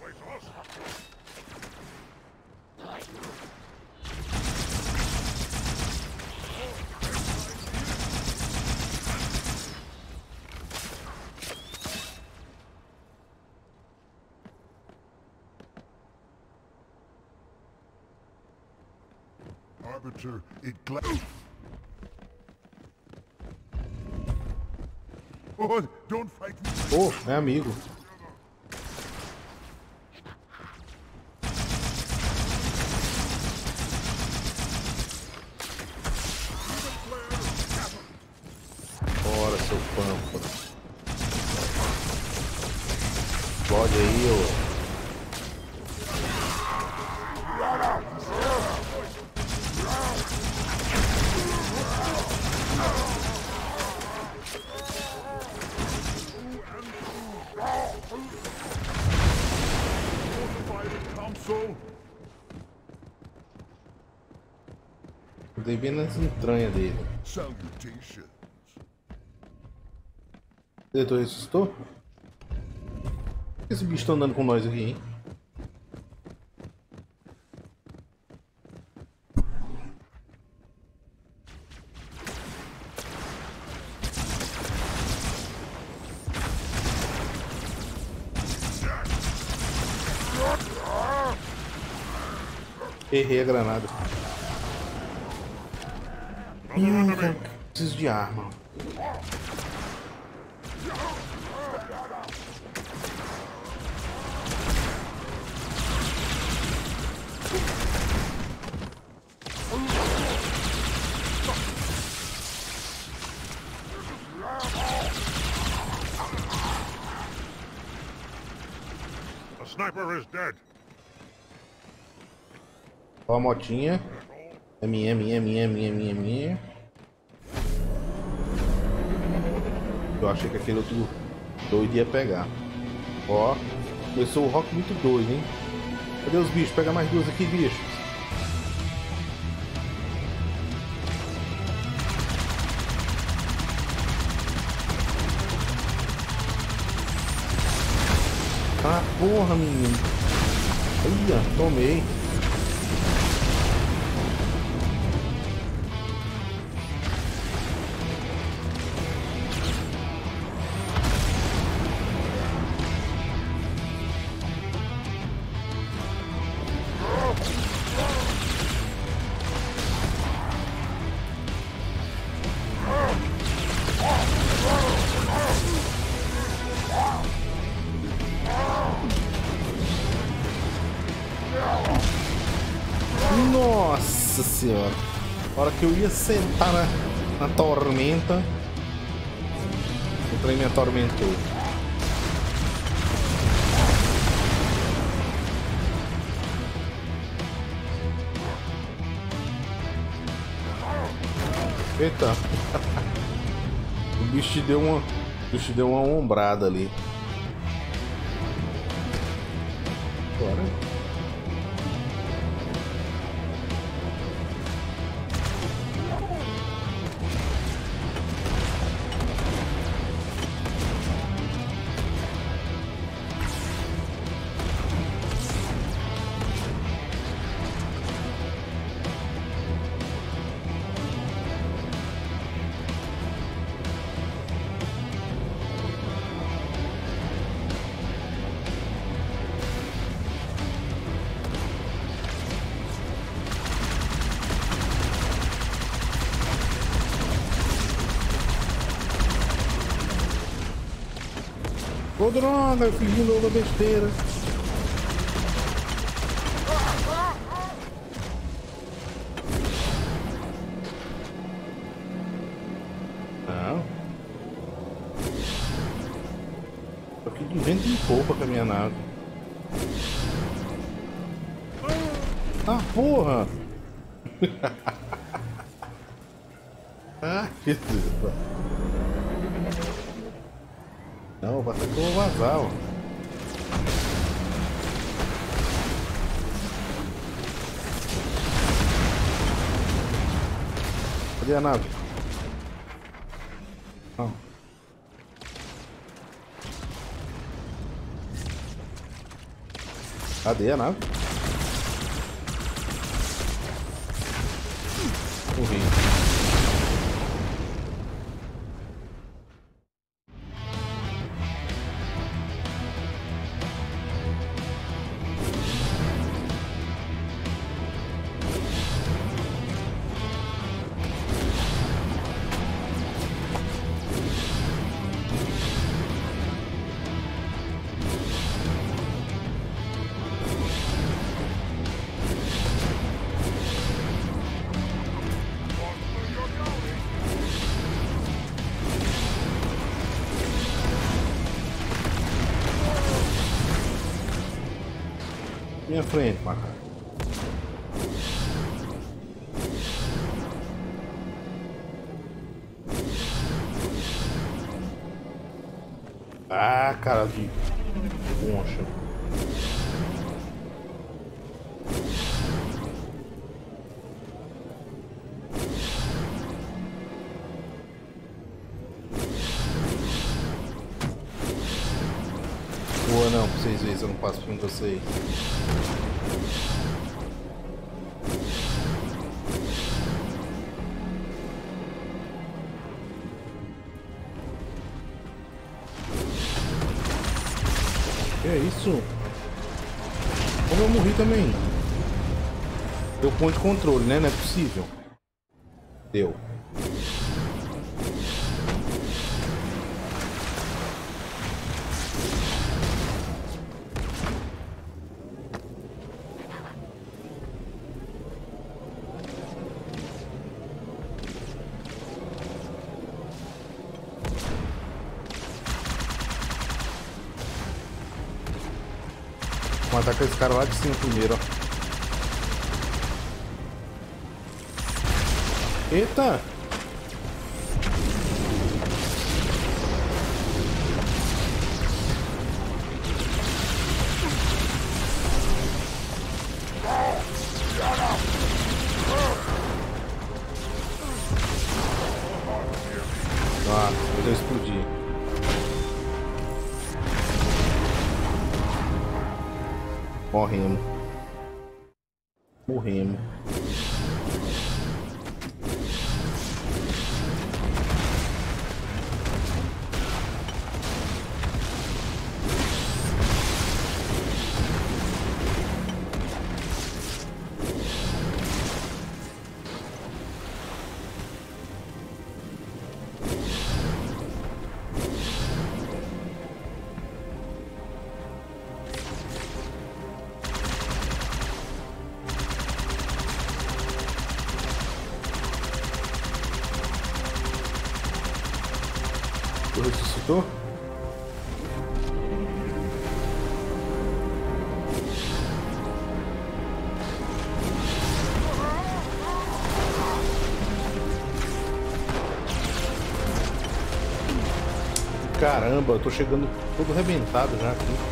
Place us. Arbiter, it gla- Oh, don't Pô, é amigo. Bora, seu pâmpano. Explode aí, ô. Bem nas entranhas dele. Salutations. Diretor ressuscitou? Esse bicho tá andando com nós aqui, hein? Errei a granada. Ih, cara, preciso de arma. The sniper is dead. Ó a motinha. M, M, M, M, M, M. Eu achei que aquele outro doido ia pegar. Ó, começou o rock muito doido, hein? Cadê os bichos? Pega mais duas aqui, bichos. Ah, porra, menino. Ia, tomei. Que eu ia sentar na, na tormenta, o trem me atormentou. Eita. <laughs> O bicho te deu uma. O bicho te deu uma ombrada ali. Droga, eu fiz de novo a besteira. Cadê a nave? Vocês. Que é isso? Como eu morri também? Deu ponto de controle, né? Não é possível. Deu. Atacar esse cara lá de cima primeiro, ó. Eita! Caramba, eu tô chegando todo arrebentado já aqui.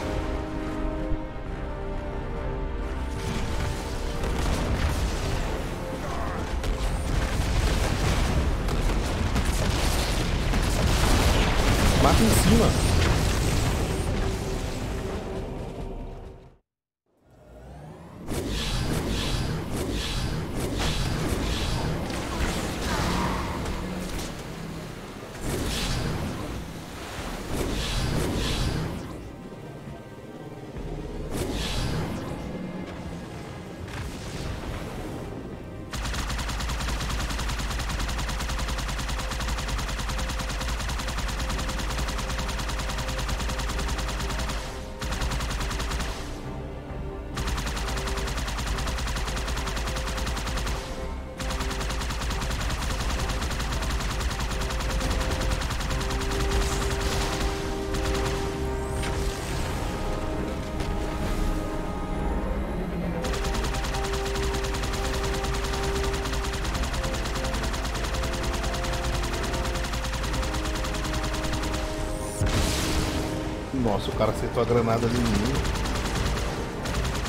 Nossa, o cara acertou a granada ali em mim.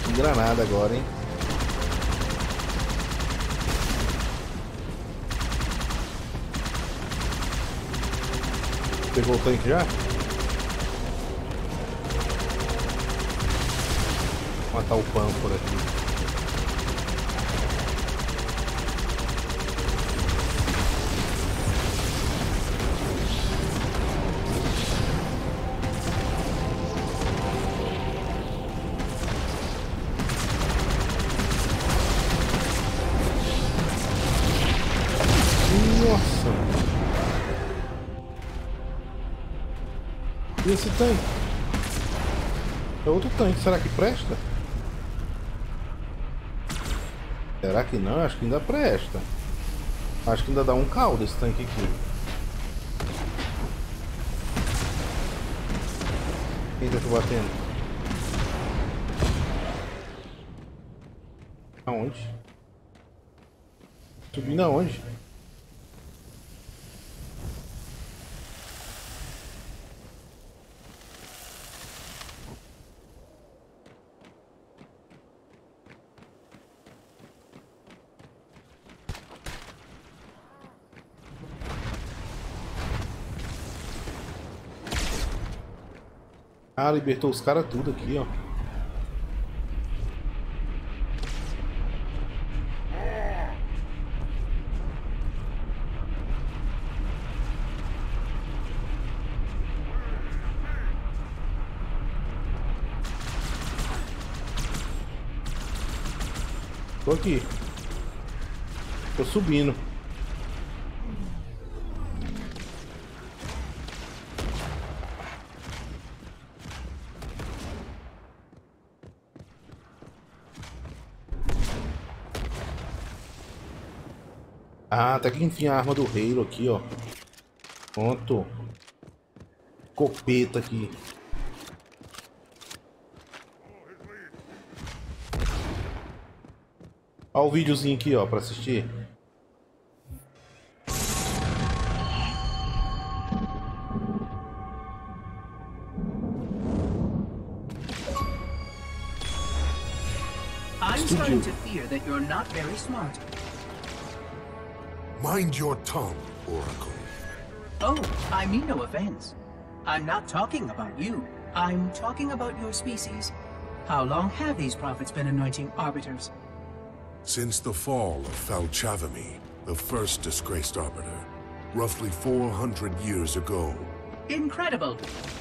Que granada agora, hein? Pegou o tanque já? Vou matar o pão por aqui. Tanque? É outro tanque, será que presta? Será que não? Acho que ainda presta. Acho que ainda dá um caldo esse tanque aqui. Quem tá batendo? Aonde? Subindo aonde? Ah, libertou os caras tudo aqui, ó. Tô aqui. Tô subindo. Tá aqui enfim a arma do Halo aqui, ó. Pronto. Copeta aqui. Olha o videozinho aqui, ó, pra assistir. I'm starting to fear that you're not very smart. Mind your tongue, Oracle. Oh, I mean no offense. I'm not talking about you. I'm talking about your species. How long have these prophets been anointing arbiters? Since the fall of Falchavami, the first disgraced arbiter, roughly 400 years ago. Incredible!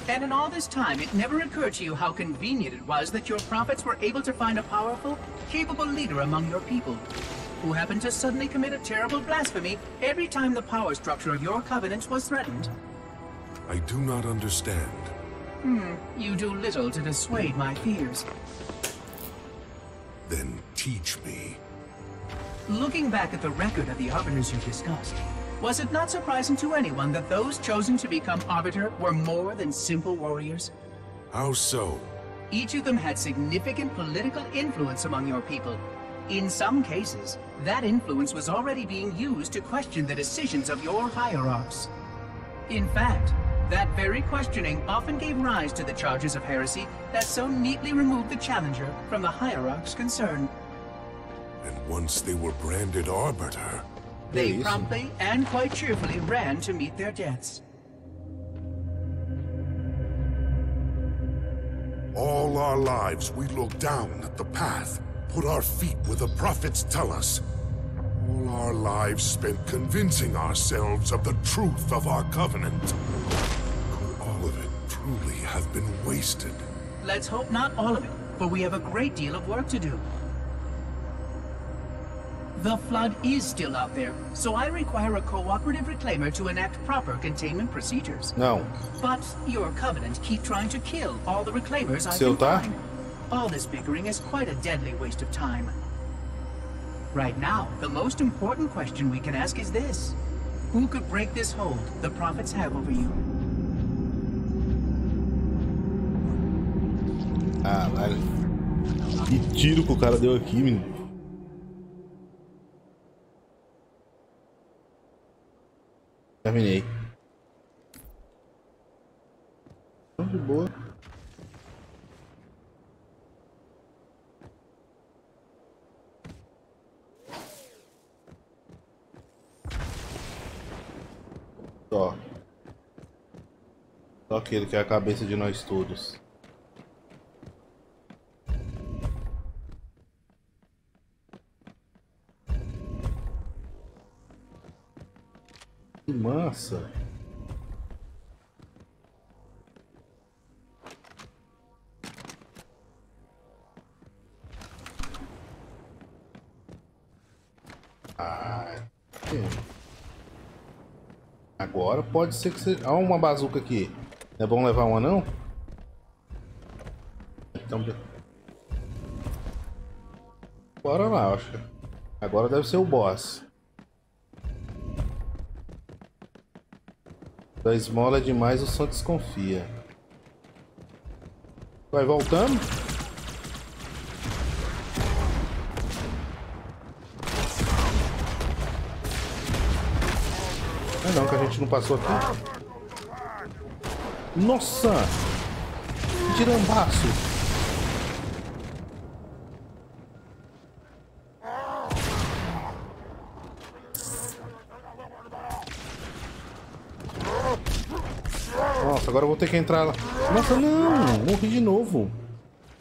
And in all this time, it never occurred to you how convenient it was that your prophets were able to find a powerful, capable leader among your people who happened to suddenly commit a terrible blasphemy every time the power structure of your covenant was threatened. I do not understand. Hmm, you do little to dissuade my fears. Then teach me. Looking back at the record of the Arbiters you discussed, was it not surprising to anyone that those chosen to become Arbiter were more than simple warriors? How so? Each of them had significant political influence among your people, in some cases, that influence was already being used to question the decisions of your hierarchs. In fact, that very questioning often gave rise to the charges of heresy that so neatly removed the challenger from the hierarch's concern. And once they were branded Arbiter... They promptly and quite cheerfully ran to meet their deaths. All our lives we looked down at the path put our feet where the prophets tell us. All our lives spent convincing ourselves of the truth of our covenant. Could all of it truly have been wasted? Let's hope not all of it, for we have a great deal of work to do. The Flood is still out there, so I require a cooperative reclaimer to enact proper containment procedures. No. But your Covenant keep trying to kill all the reclaimers I can find. All this bickering is quite a deadly waste of time. Right now, the most important question we can ask is this. Who could break this hold the prophets have over you? Ah, Caralho. Que tiro que o cara deu aqui, menino. Terminei. De boa. Só. Só aquele que é a cabeça de nós todos. Que massa. Ah, Agora pode ser que seja. Olha uma bazuca aqui. É bom levar uma não? Então. Bora lá, acho. Agora deve ser o boss. Da esmola é demais, o som desconfia. Vai voltando. Gente não passou aqui. Nossa! Que tirambaço! Nossa, agora eu vou ter que entrar lá. Nossa, não! Morri de novo.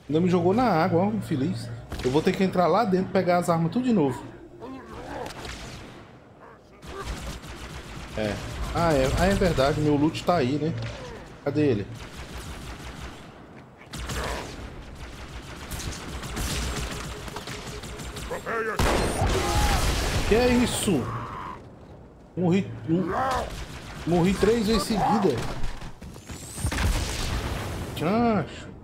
Ainda me jogou na água, ó, infeliz. Eu vou ter que entrar lá dentro, pegar as armas tudo de novo. É. Ah, é, ah, é verdade, meu loot tá aí, né? Cadê ele? Que é isso? Morri. Morri três vezes seguida. Tchacho.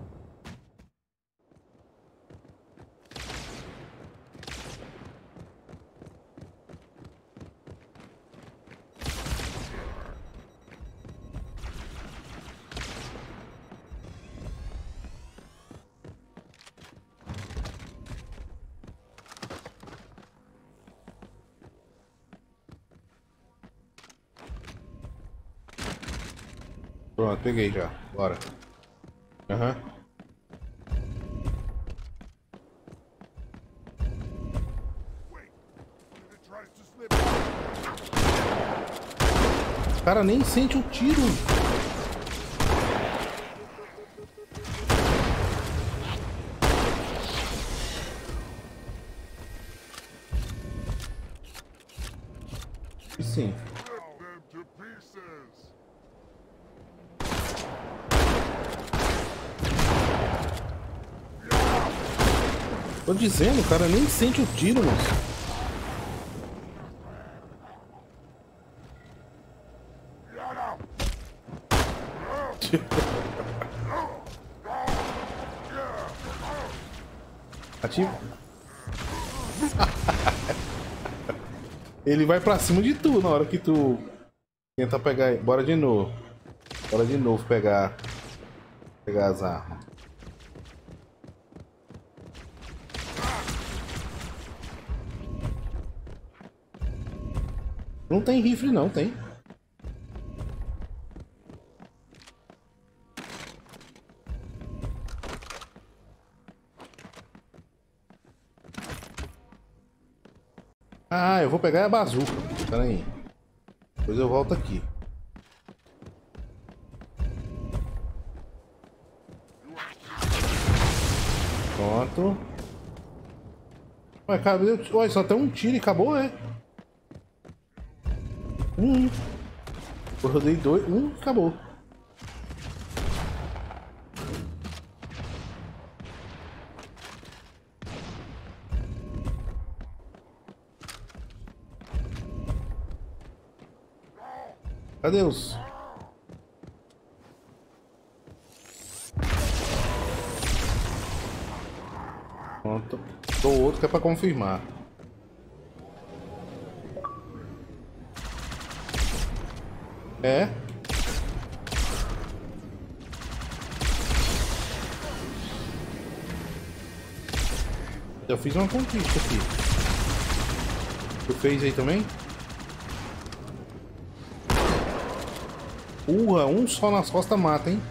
Peguei já. Bora. Aham. Uhum. O cara nem sente o tiro. Sim. Tô dizendo, o cara nem sente o tiro, moço. <laughs> Ativo. <laughs> Ele vai pra cima de tu na hora que tu tenta pegar. Bora de novo. Bora de novo pegar. Pegar as armas. Não tem rifle não, tem. Ah, eu vou pegar a bazuca. Pera aí. Depois eu volto aqui. Pronto. Ué, cadê? Ué, só tem um tiro e acabou, é? Um. Eu rodei dois. Um, acabou. Cadê os? Pronto. Dou outro que é pra confirmar. É. Eu fiz uma conquista aqui. Tu fez aí também? Urra, um só nas costas mata, hein?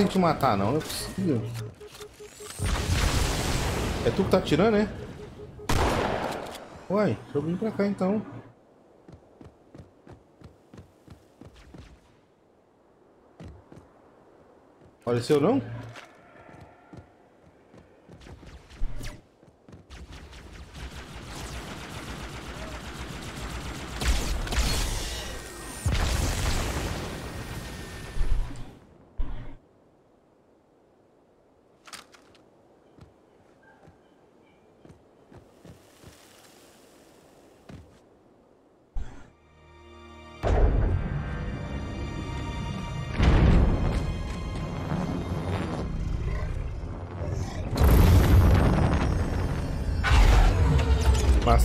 Sem te matar, não. Não é possível. É tu que tá atirando, né? Uai, deixa eu vir pra cá então. Apareceu não?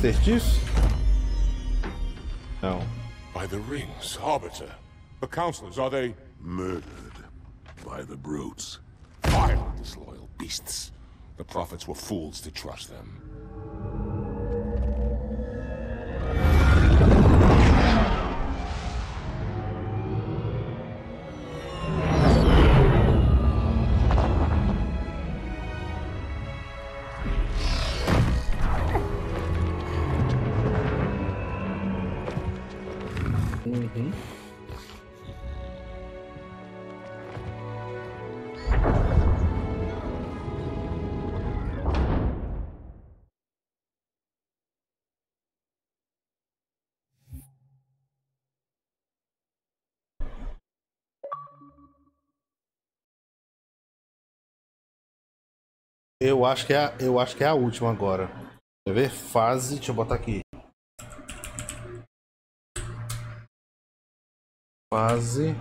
Master Chief? No. By the rings, Arbiter. The counselors, are they... Murdered by the brutes. Vile, disloyal beasts. The prophets were fools to trust them. Eu acho que é, a- eu acho que é a última agora. Quer ver? Fase, deixa eu botar aqui. Fase.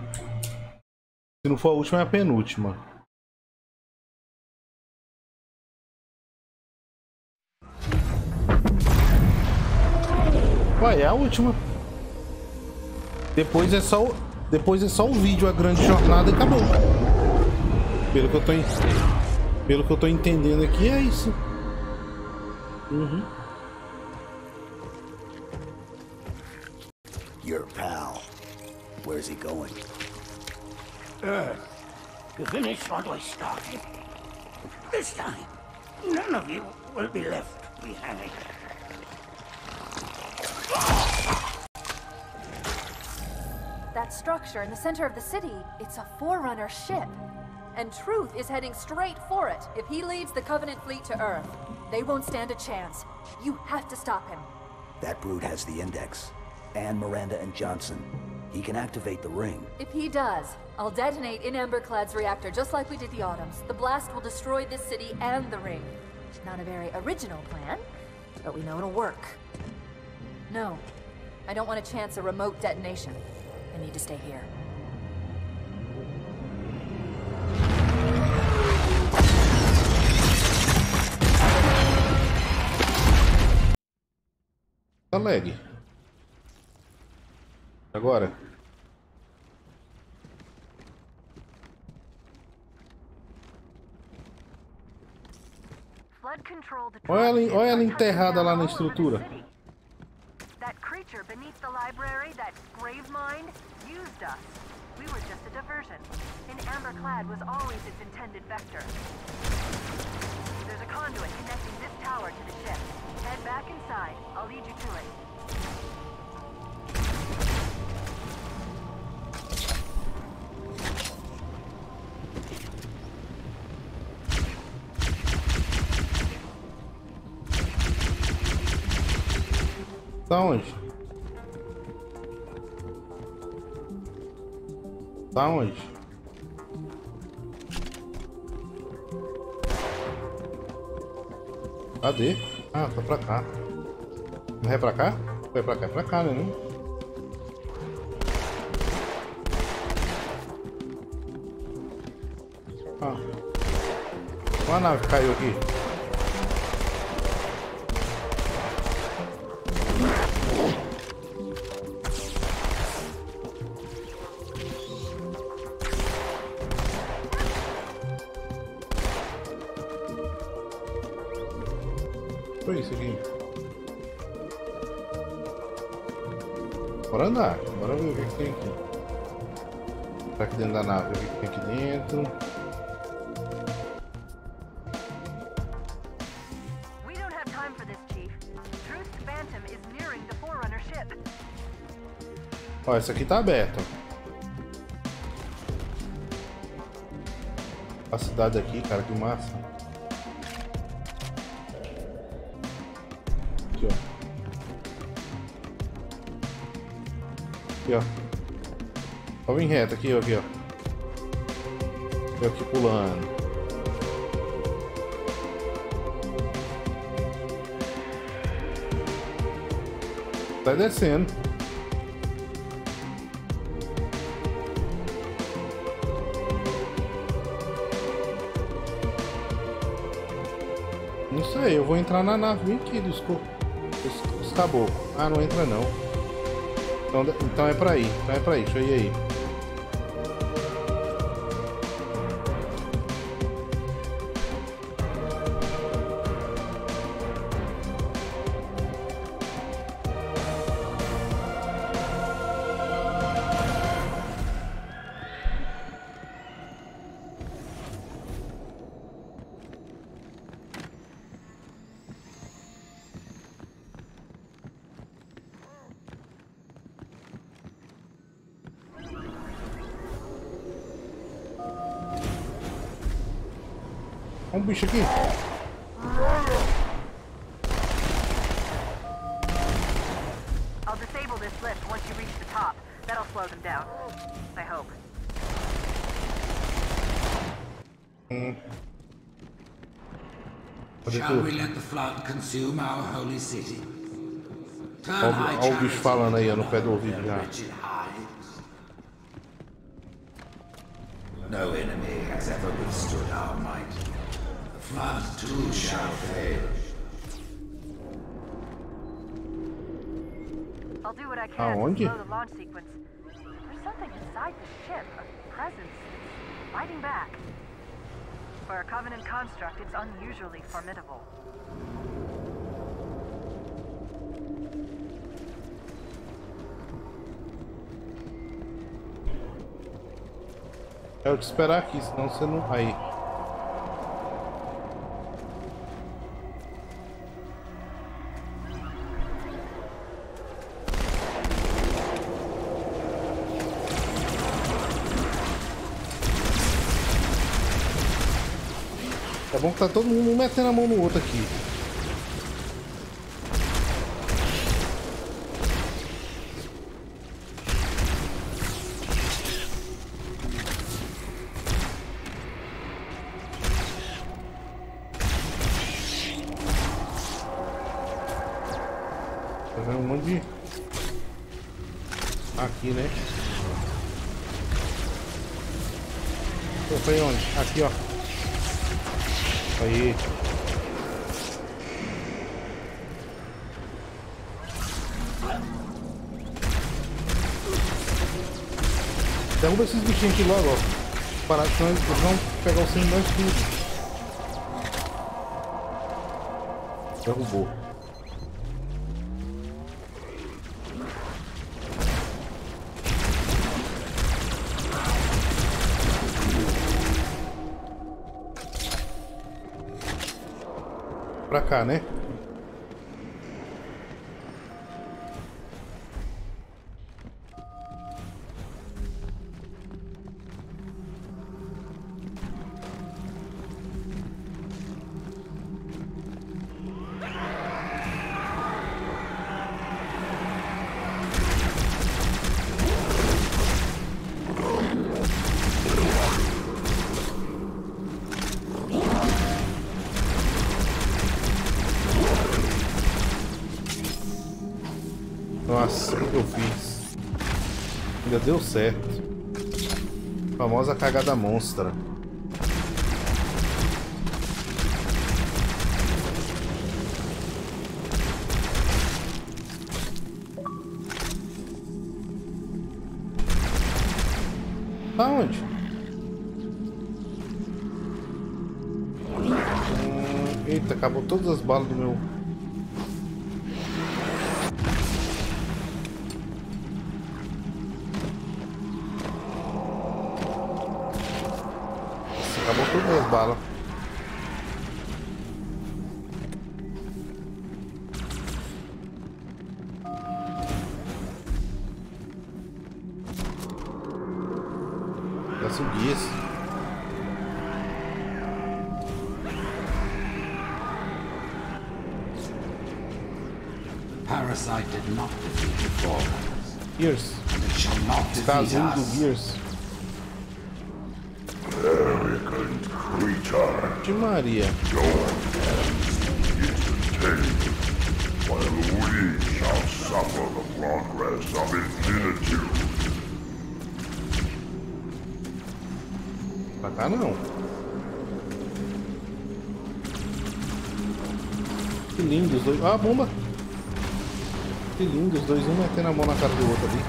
Se não for a última, é a penúltima. Ué, é a última. Depois é só o, depois é só o vídeo, a grande jornada e acabou. Pelo que eu tô, en- pelo que eu tô entendendo aqui, é isso. Uhum. Your pal. Where's he going? Earth, to finish what we started. This time, none of you will be left behind. That structure in the center of the city, it's a Forerunner ship. And Truth is heading straight for it. If he leads the Covenant fleet to Earth, they won't stand a chance. You have to stop him. That brute has the index. And Miranda and Johnson. He can activate the ring. If he does, I'll detonate in Emberclad's reactor just like we did the Autumns. The blast will destroy this city and the ring. Not a very original plan, but we know it'll work. No, I don't want to chance a remote detonation. I need to stay here. Tá lag. Agora. Olha ela, olha ela enterrada lá na estrutura. That creature beneath the library, that grave mind, used us. We were just a diversion. And Amberclad was always its intended vector. There's a conduit connecting this tower to the ship. Head back inside. I'll lead you to it. Tá onde? Tá onde? Cadê? Ah, tá pra cá. Não é pra cá? Foi pra cá, é pra cá, né? Ah. Uma nave caiu aqui. Que, tem aqui. Tá aqui dentro da nave. O que tem aqui dentro? We don't have time for this, Chief. Truth's Phantom is nearing the Forerunner ship. Ó, essa aqui tá aberta. A cidade aqui, cara, que massa. Aqui, ó. Aqui, ó. Vem reto aqui, ó, aqui, ó. Eu aqui pulando. Tá descendo. Não sei, eu vou entrar na nave aqui dos, dos, dos caboclos. Ah, não entra não. Então, então é pra ir, então é pra ir, deixa eu ir aí. Consume our holy city? Turn Olha high o- olha o bicho charity falando aí, no into pé do ouvido já. No enemy has ever withstood our might. The flood too shall fail. I'll do what I can Aonde? to slow the launch sequence. There's something inside the ship, a presence fighting back. For a Covenant construct, it's unusually formidable. É eu te esperar aqui, senão você não. Aí. É bom que tá todo mundo metendo a mão no outro aqui. Senão eles vão pegar o de nós tudo. Derrubou. Pra cá, né? Monstra. Tá onde? Eita, acabou todas as balas do meu. Peço guias. Parasite did not defeat the Forerunners. Gears. And it shall not Está defeat azul do us. Gears. Arrogant creature. De Maria. Your hands is tamed, while we shall suffer the progress of infinitude. Pra cá não. Que lindo os dois. Ah, bomba! Que lindo os dois, um metendo a mão na cara do outro ali.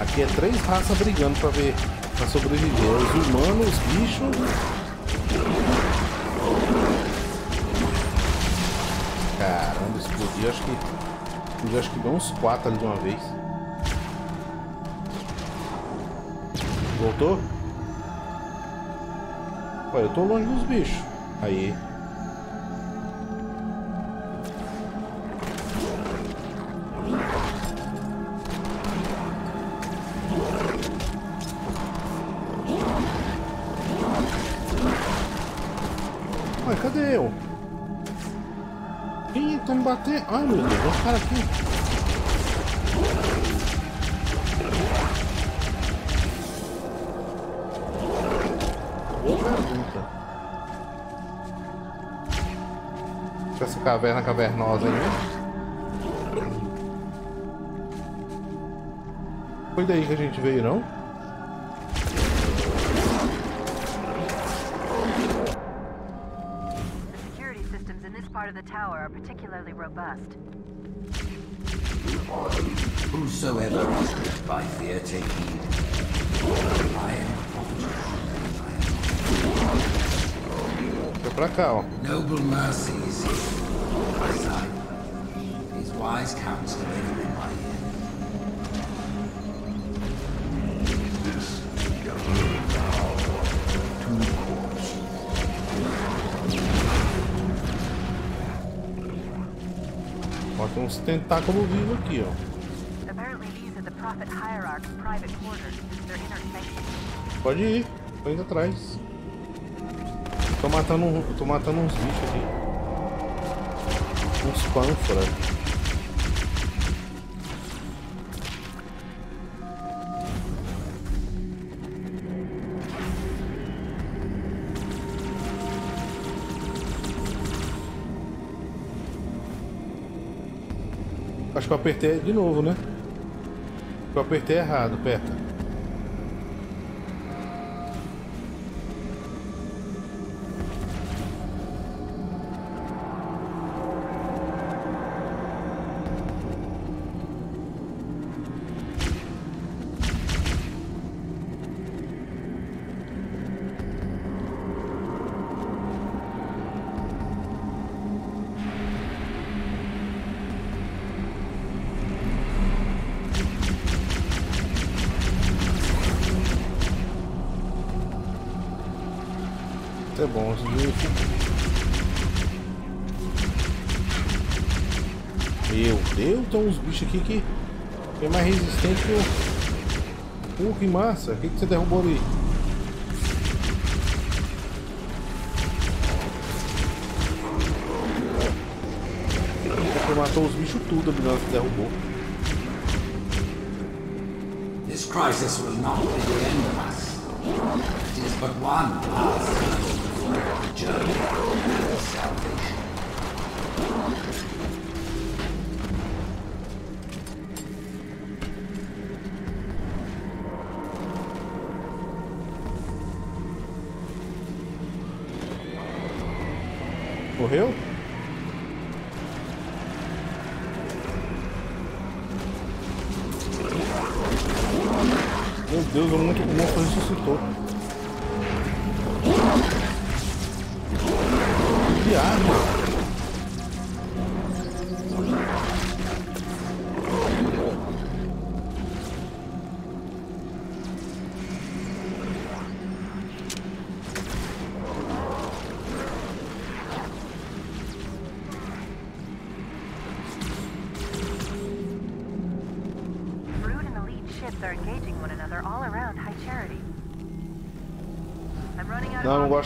Aqui é três raças brigando pra ver, pra sobreviver. Os humanos, os bichos. Explodiu. Acho que. Eu acho que deu uns quatro ali de uma vez. Voltou? Olha, eu tô longe dos bichos. Aí. Ai meu Deus, olha o cara aqui. Boa pergunta. Essa caverna cavernosa aí, né? Foi daí que a gente veio, não? Particularly robust. Whosoever is gripped by fear, take heed. I am Foi pra cá, ó. Noble mercies. Quarters. Their inner sanctum. Pode ir, tô indo atrás. Tô matando, tô matando uns bichos aqui. Uns pânfora. Acho que eu apertei de novo, né? Eu apertei errado, aperta. Bichos aqui que é mais resistente que o. Uh, que massa! O que, que você derrubou ali? Você matou os bichos tudo hora que derrubou. This crisis will not be the end of us. It is but one last journey to salvation. Morreu?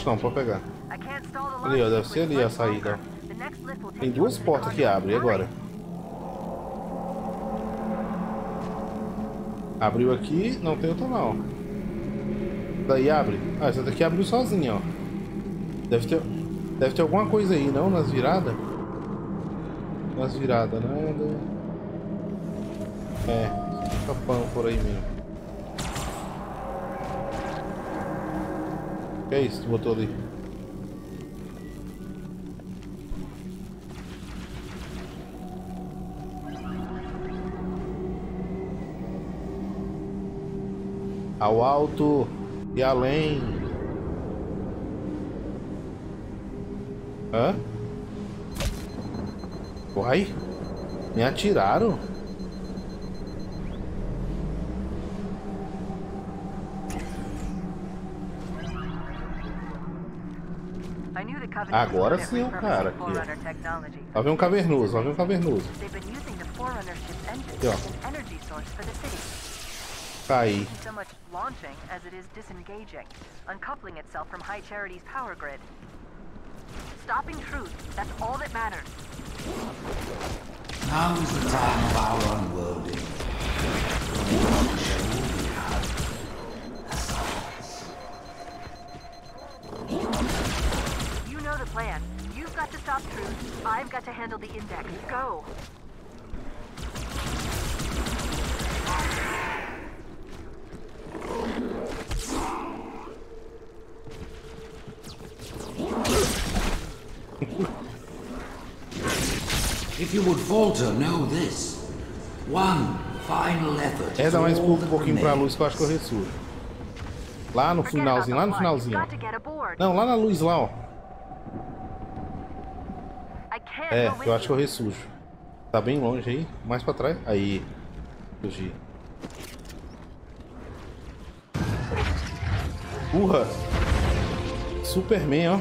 Out Não, pode pegar. Ali, ó, deve ser ali a saída. Tem duas portas que abrem, agora? Abriu aqui, não tem outra não. Daí abre. Ah, essa daqui abriu sozinha, ó. Deve ter, deve ter alguma coisa aí, não? Nas viradas? Nas viradas, nada. É, fica pão por aí mesmo. Que é isso que botou ali? Ao alto e além. Hã? Uai? Me atiraram? I knew the Covenant Agora sim, good at cara, aqui. Lá vem um cavernoso, lá vem um cavernoso. They've been using the Forerunner ship's engine Aqui, ó. as an energy source for the city. Caí. Isn't so much launching as it is disengaging, uncoupling itself from High Charity's power grid. Stopping truth, that's all that matters. Now is the time of our unworlding. Plan. You've got to stop truth. I've got to handle the index. Go. If you would falter, know this. One final effort. É, is dá mais all um that pouquinho pra remains. luz que eu acho que eu ressurjo. Lá no finalzinho, lá no finalzinho. ó. Não, lá na luz lá, ó. É, eu acho que eu ressurjo. Tá bem longe aí, mais pra trás. Aí. Fugi. Urra! Superman, ó.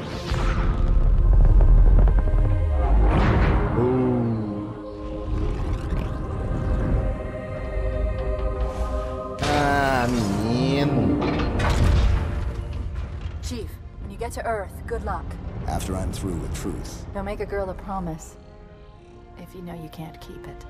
Ah, menino. Chief, when you get to Earth, good luck. After I'm through with truth. Don't make a girl a promise if you know you can't keep it.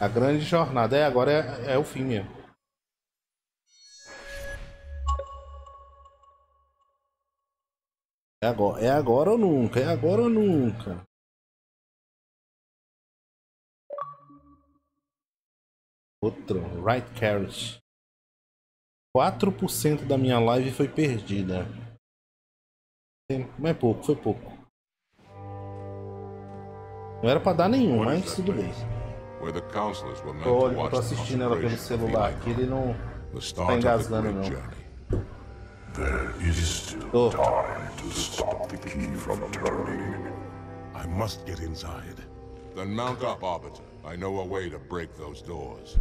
A grande jornada. É, agora é, é o fim mesmo. É agora, é agora ou nunca, é agora ou nunca. Outro, right carrot. 4% da minha live foi perdida. Mas é pouco, foi pouco. Não era pra dar nenhum, mas tudo bem. Where the counselors were meant Tô, to olha, eu watch tô the assistindo ela pelo consecration of celular Eli aqui, ele não the tá start of the engasgando great não. journey. There is still Oh. time to stop the key from turning. I must get inside. Then mount up, Arbiter. I know a way to break those doors.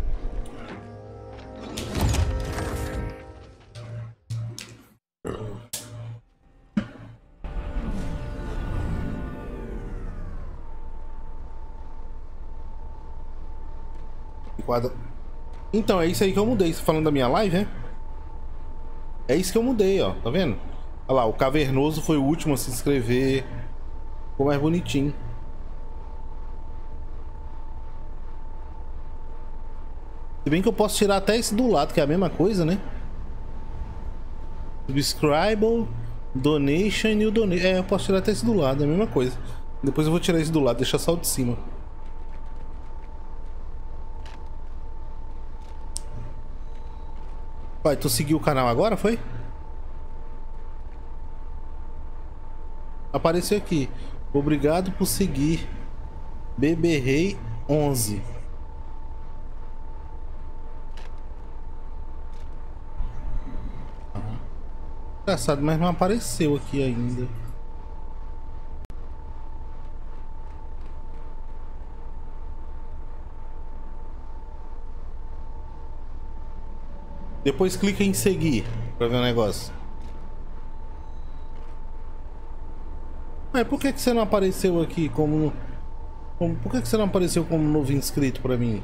Quadra... Então, é isso aí que eu mudei. Você falando da minha live, é? É isso que eu mudei, ó. Tá vendo? Olha lá, o Cavernoso foi o último a se inscrever. Ficou mais bonitinho. Se bem que eu posso tirar até esse do lado, que é a mesma coisa, né? Subscribe, Donation e o Donation. É, eu posso tirar até esse do lado, é a mesma coisa. Depois eu vou tirar esse do lado, deixar só o de cima. Pai, tu seguiu o canal agora, foi? Apareceu aqui. Obrigado por seguir. Bebê Rei 11. engraçado, mas não apareceu aqui ainda. Depois clica em seguir pra ver o negócio. Mas por que, que você não apareceu aqui como, como... Por que, que você não apareceu como novo inscrito pra mim?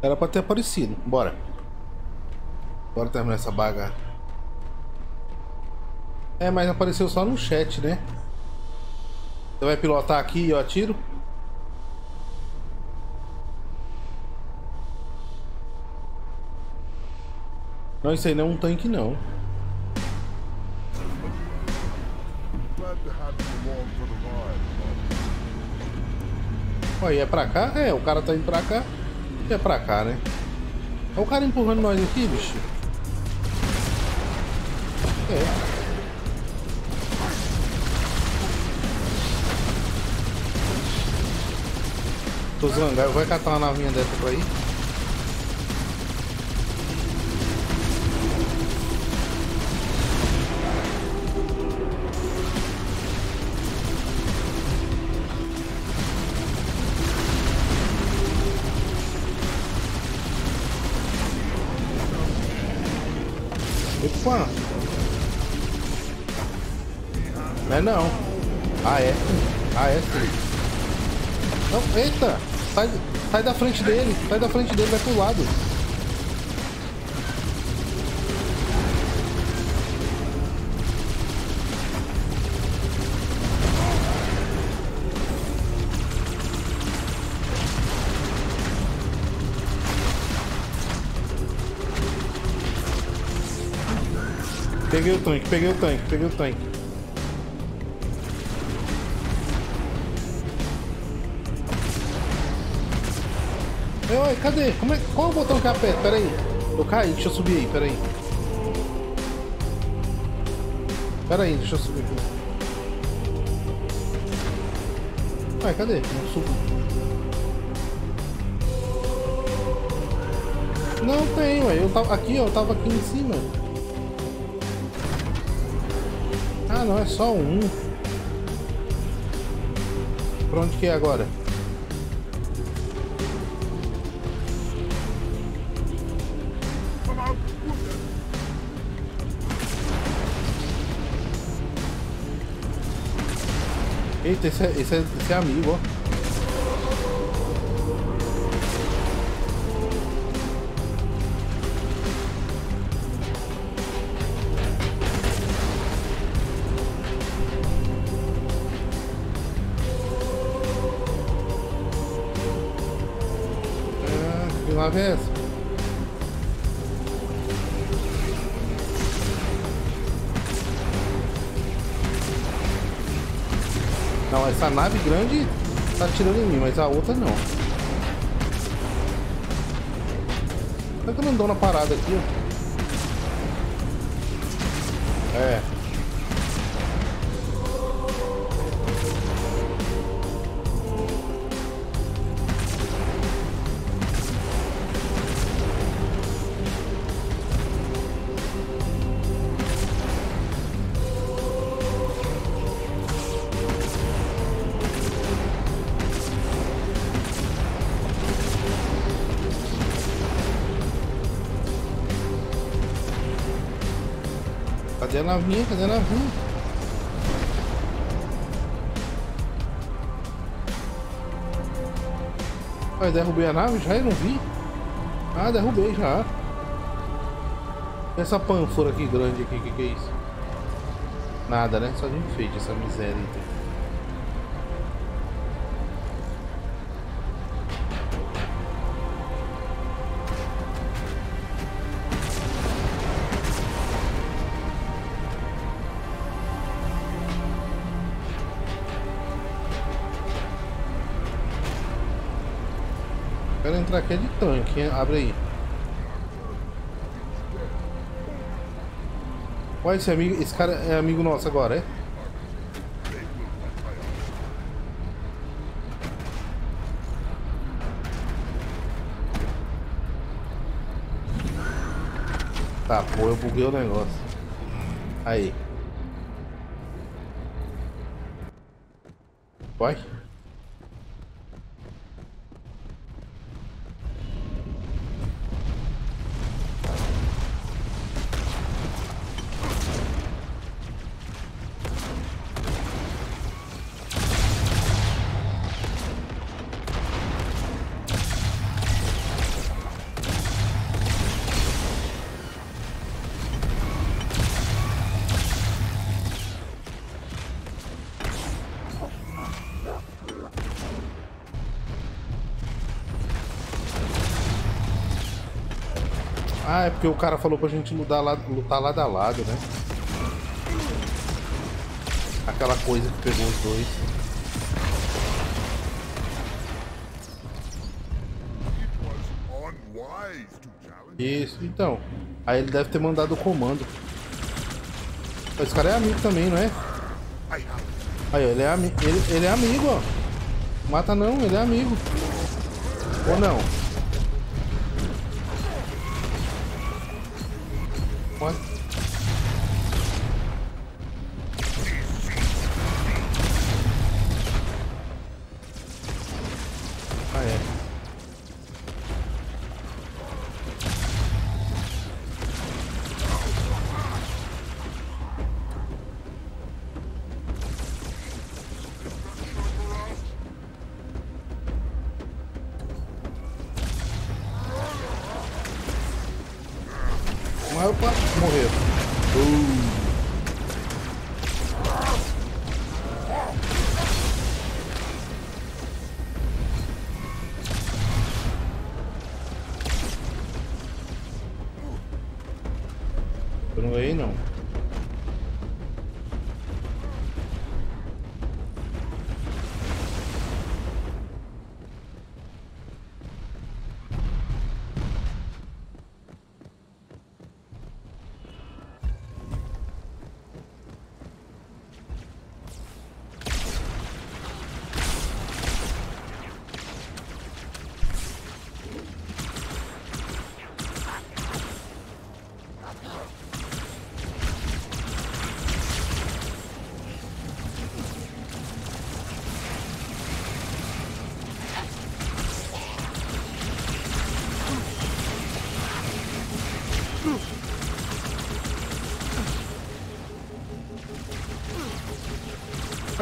Era pra ter aparecido. Bora. Bora terminar essa baga. É, mas apareceu só no chat, né? Você vai pilotar aqui e eu atiro? Não, isso aí não é um tanque não. Olha, é pra cá? É, o cara tá indo pra cá. E é pra cá, né? É o cara empurrando nós aqui, bicho. É. Tô zangado, vai catar uma navinha dessa por aí. Não. Ah, é? Ah, é sim. Não, eita! Sai, sai da frente dele, sai da frente dele, vai pro lado. Peguei o tanque, peguei o tanque, peguei o tanque. Oi, cadê? Como é, qual é o botão que aperta? Pera aí. Eu caí, deixa eu subir aí, pera aí. Pera aí, deixa eu subir aqui. Ué, cadê? Não subo. Não tem, ué. Eu tava aqui, ó, eu tava aqui em cima. Ah, não, é só um. Pra onde que é agora? Eita, esse é, esse é, esse é amigo, atirando em mim, mas a outra não. Por que eu não dou na parada aqui? É. navinha? Cadê a navinha? Mas derrubei a nave já? Eu não vi. Ah, derrubei já. Essa panfora aqui grande aqui, que, que é isso? Nada, né? Só de enfeite essa miséria. De tanque, hein? abre aí. Olha esse amigo, esse cara é amigo nosso agora, é? Tá, pô, eu buguei o negócio. Aí. Ah, é porque o cara falou pra gente lutar, lá, lutar lado a lado, né? Aquela coisa que pegou os dois. Isso, então. Aí ele deve ter mandado o comando. Esse cara é amigo também, não é? Aí, ele é, ami ele, ele é amigo, ó. Mata não, ele é amigo. Ou não? Opa, morreu. Uh.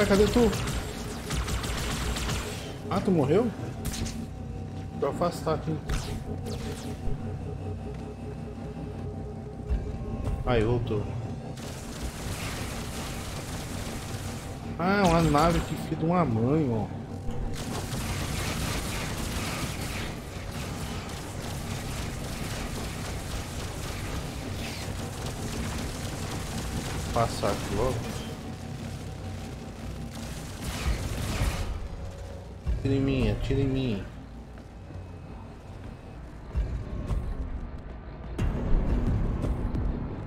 Vai, cadê tu? Ah, tu morreu? Vou afastar aqui. Aí, voltou. Ah, uma nave que fica de uma mãe, ó. Passar aqui logo. Tira em mim, atira em mim.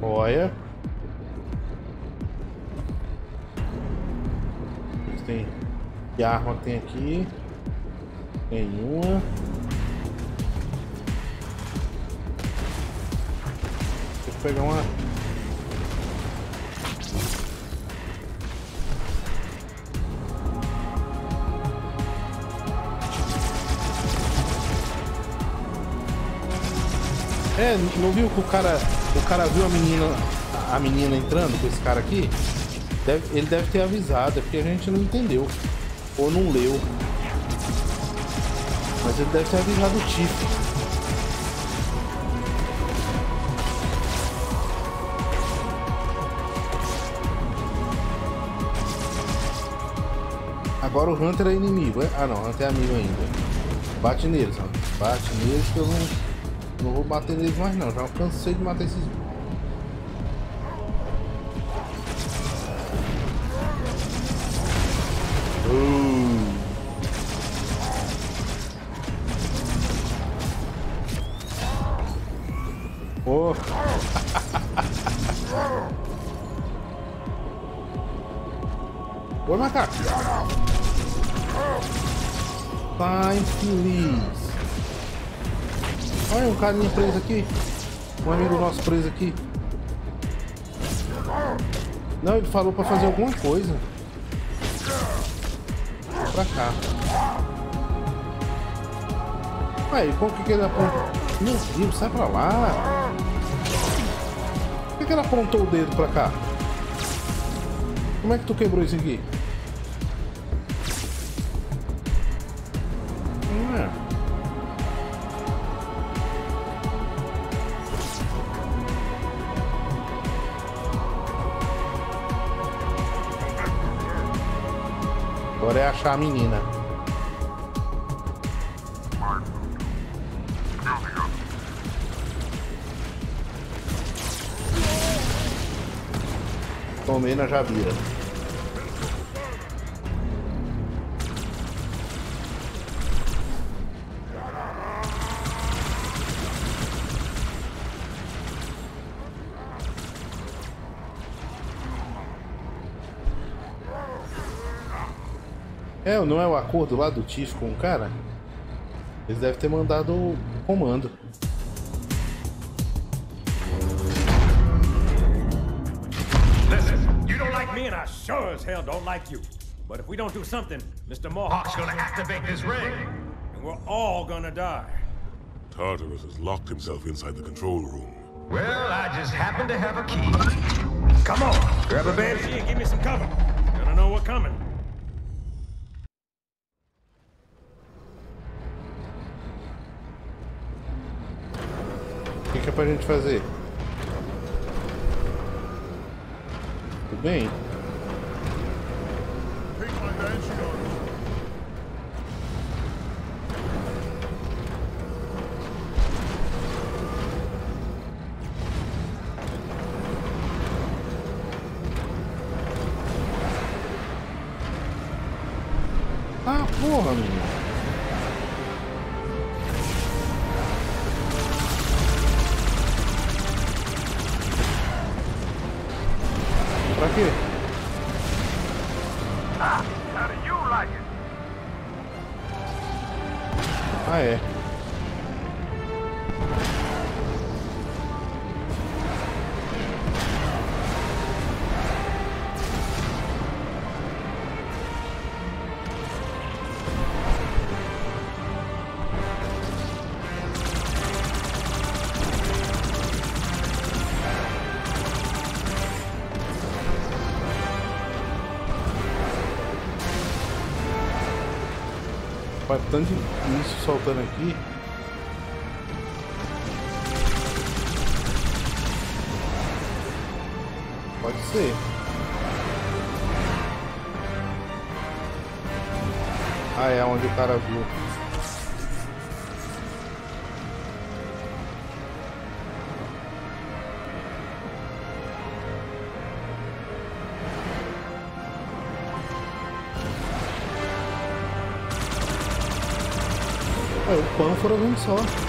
Olha. Tem. Que arma tem aqui? Tem uma. Deixa eu pegar uma. É, não viu que o cara, o cara viu a menina, a menina entrando com esse cara aqui? Deve, ele deve ter avisado, é porque a gente não entendeu ou não leu. Mas ele deve ter avisado o Tiff. Agora o Hunter é inimigo, é? Ah não, Hunter é amigo ainda. Bate neles, Hunter. Bate neles que eu não. Não vou bater neles mais não, já cansei de matar esses. Carinha preso aqui. Um amigo nosso preso aqui. Não, ele falou pra fazer alguma coisa. Pra cá. Aí, como que, que ele apontou? Meu Deus, sai pra lá. Por que, que ele apontou o dedo pra cá? Como é que tu quebrou isso aqui? A menina. Tomei na Javira. É, não é o acordo lá do Tiff com o cara? Eles devem ter mandado o comando. Listen, you don't like me, and I sure as hell don't like you. But if we don't do something, Mr. Mohawk's gonna activate this ring, and we're all gonna die. Tartarus has locked himself inside the control room. Well, I just happen to have a key. Come on, grab a banshee and give me some cover. Gonna know what's coming. O que, que é pra gente fazer? Tudo bem? Faz 走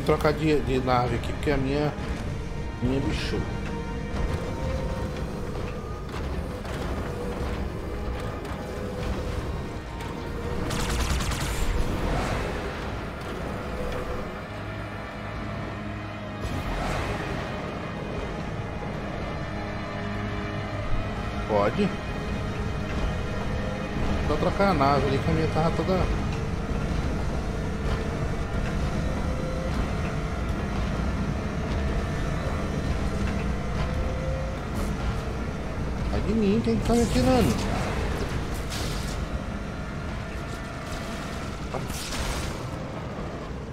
vim trocar de, de nave aqui, porque a minha. Minha bicho Pode. Só trocar a nave ali que a minha tava toda. De mim, quem que tá me atirando?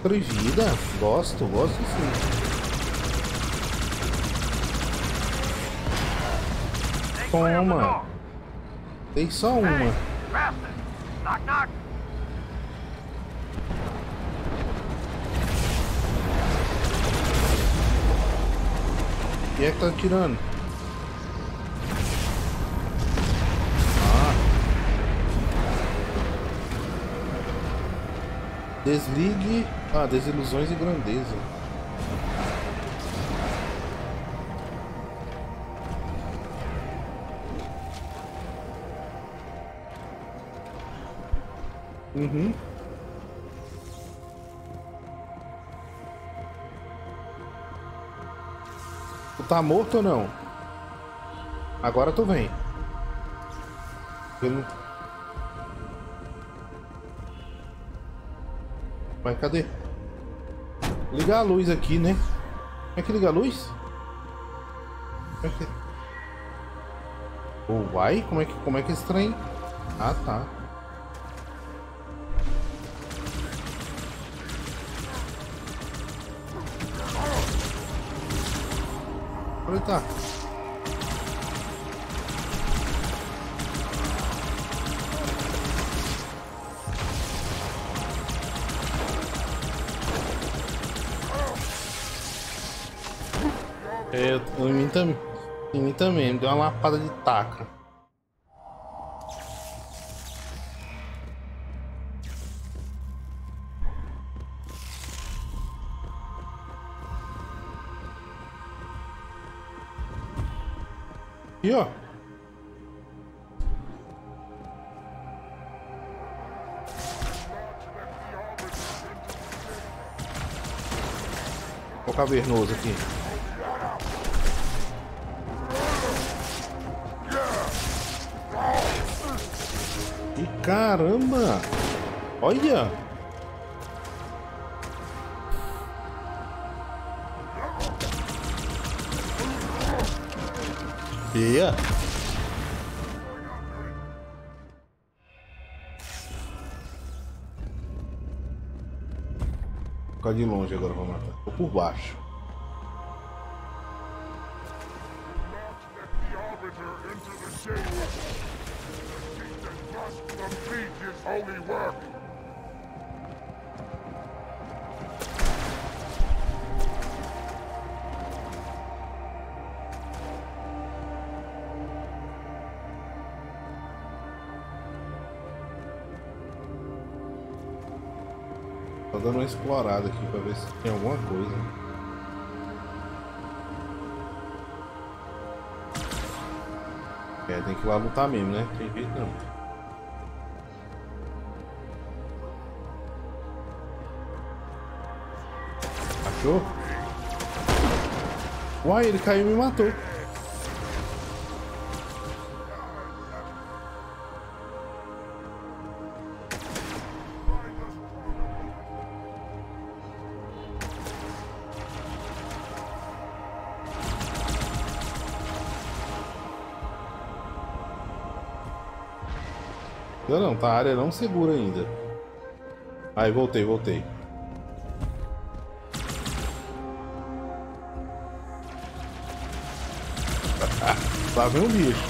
Proibida? Gosto, gosto sim. Toma. Tem só uma. Quem é que tá atirando? Desligue. Ah, desilusões e grandeza. Uhum. Tu tá morto ou não? Agora tu vem. Eu não... Cadê? Ligar a luz aqui, né? Como é que liga a luz? Como é que... Oh? Como é que, como é que é esse trem? Ah, tá. Onde É, em mim também. Em mim também, deu uma lapada de taca. Aqui, ó. O cavernoso aqui. Caramba! Olha! Yeah. Ficar de longe agora pra matar. Tô por baixo. Explorada aqui pra ver se tem alguma coisa. É, tem que ir lá lutar mesmo, né? Tem jeito não. Achou? Uai, ele caiu e me matou. Tá a área não segura ainda. Aí, voltei, voltei. <laughs> Lá vem o bicho.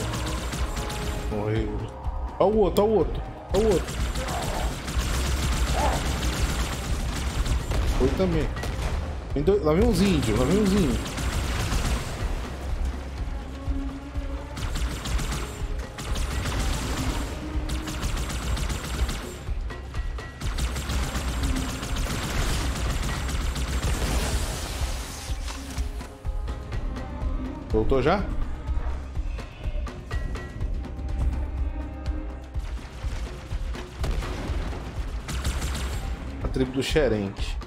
Morreu. Olha o outro, olha o outro. Olha o outro. Foi também. Lá vem uns índios, lá vem uns índios. Voltou já? A tribo do xerente.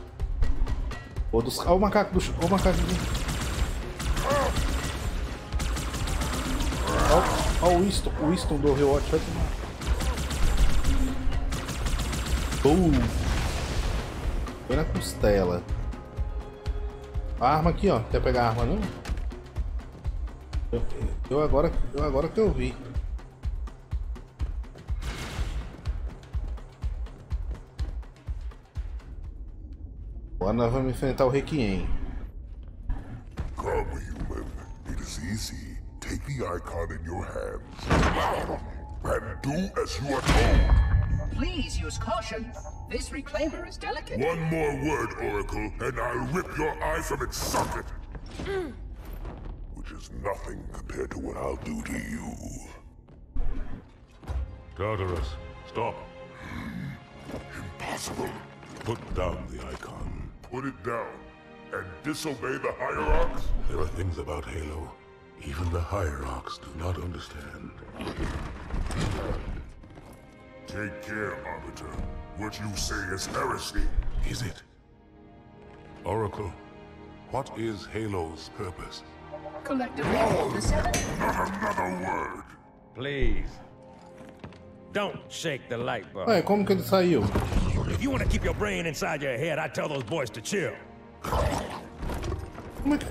Ou dos... Olha o macaco do... Olha o macaco do... Ó o Winston, o Winston do Rewatch vai tomar. Uh. Foi na costela. A arma aqui, ó. Quer pegar a arma não? Eu, agora, eu agora que eu vi. Agora nós vamos enfrentar o Requiem. Come, human. It is easy. Take the icon in your hands. And do as you are told. Please use caution. This reclaimer is delicate. One more word, Oracle, and I'll rip your eye from its socket. Is nothing compared to what I'll do to you. Tartarus, stop. Impossible. Put down the icon. Put it down and disobey the Hierarchs? There are things about Halo even the Hierarchs do not understand. Take care, Arbiter. What you say is heresy. Is it? Oracle, what is Halo's purpose? Collectively, the seven... Not another word. Please. Don't shake the light bulb. Ué, como que ele saiu? If you want to keep your brain inside your head, I tell those boys to chill. Como é que...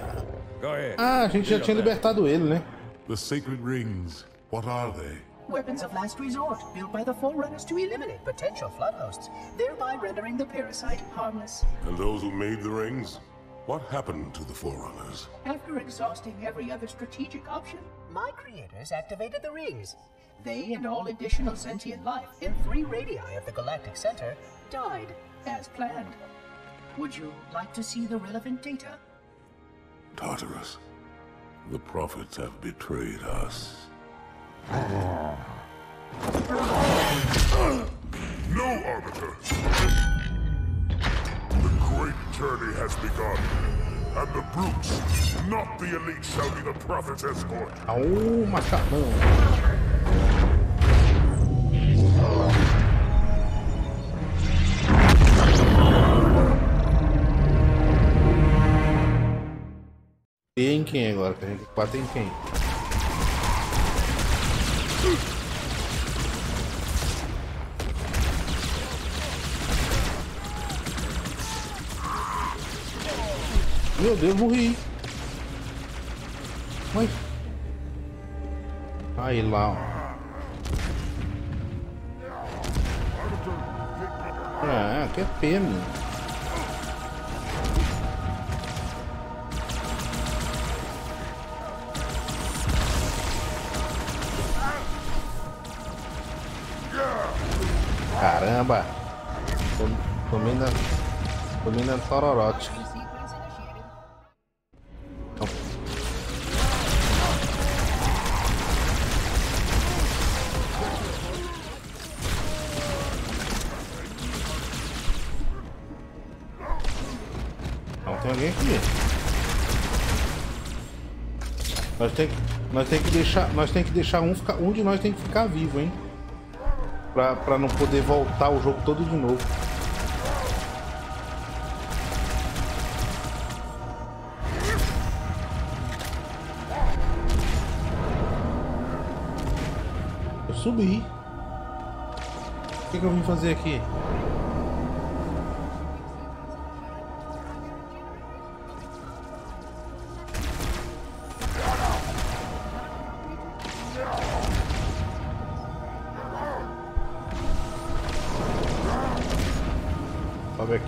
Go ahead. Ah, a gente já tinha libertado ele, né? The sacred rings, what are they? Weapons of last resort, built by the Forerunners to eliminate potential flood hosts, thereby rendering the parasite harmless. And those who made the rings? What happened to the Forerunners? After exhausting every other strategic option, my creators activated the rings. They and all additional sentient life in three radii of the Galactic Center died as planned. Would you like to see the relevant data? Tartarus, the prophets have betrayed us. <sighs> No, Arbiter. The great journey has begun. And the brutes, not the elite, shall be the prophet's escort. Au, macacão. E em quem agora? Que a em quem? Meu Deus, morri. Ai. Aí lá, ó. Ah, que pena. Caramba! Tô- Tomei na. Tomei na sororote. Alguém aqui. Nós tem, nós tem que deixar, nós tem que deixar um ficar, um de nós tem que ficar vivo, hein? Pra, pra não poder voltar o jogo todo de novo. Eu subi. O que, que eu vim fazer aqui?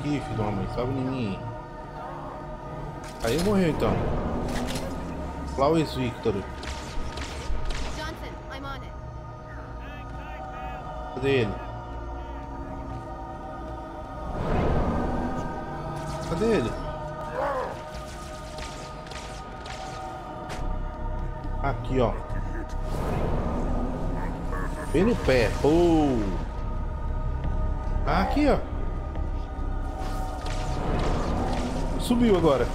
Aqui, filho da mãe. Sobe em mim. Aí morreu então. Flowers Victor. Johnson, I'm on it. Cadê ele? Cadê ele? Aqui, ó. Bem no pé. Pô. Aqui, ó. Subiu agora.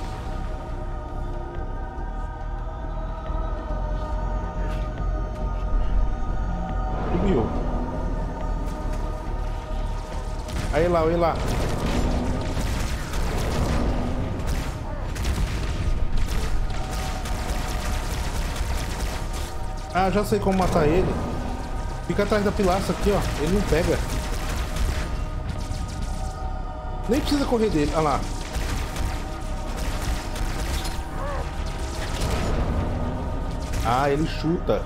Subiu. Aí lá, aí lá. Ah, já sei como matar ele. Fica atrás da pilastra aqui, ó. Ele não pega. Nem precisa correr dele. Olha lá. Ah, ele chuta.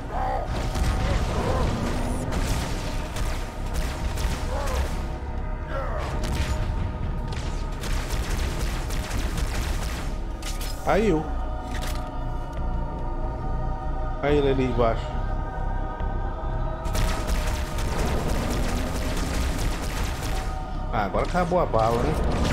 Aí eu. Aí ele ali embaixo. Ah, agora acabou a bala, né?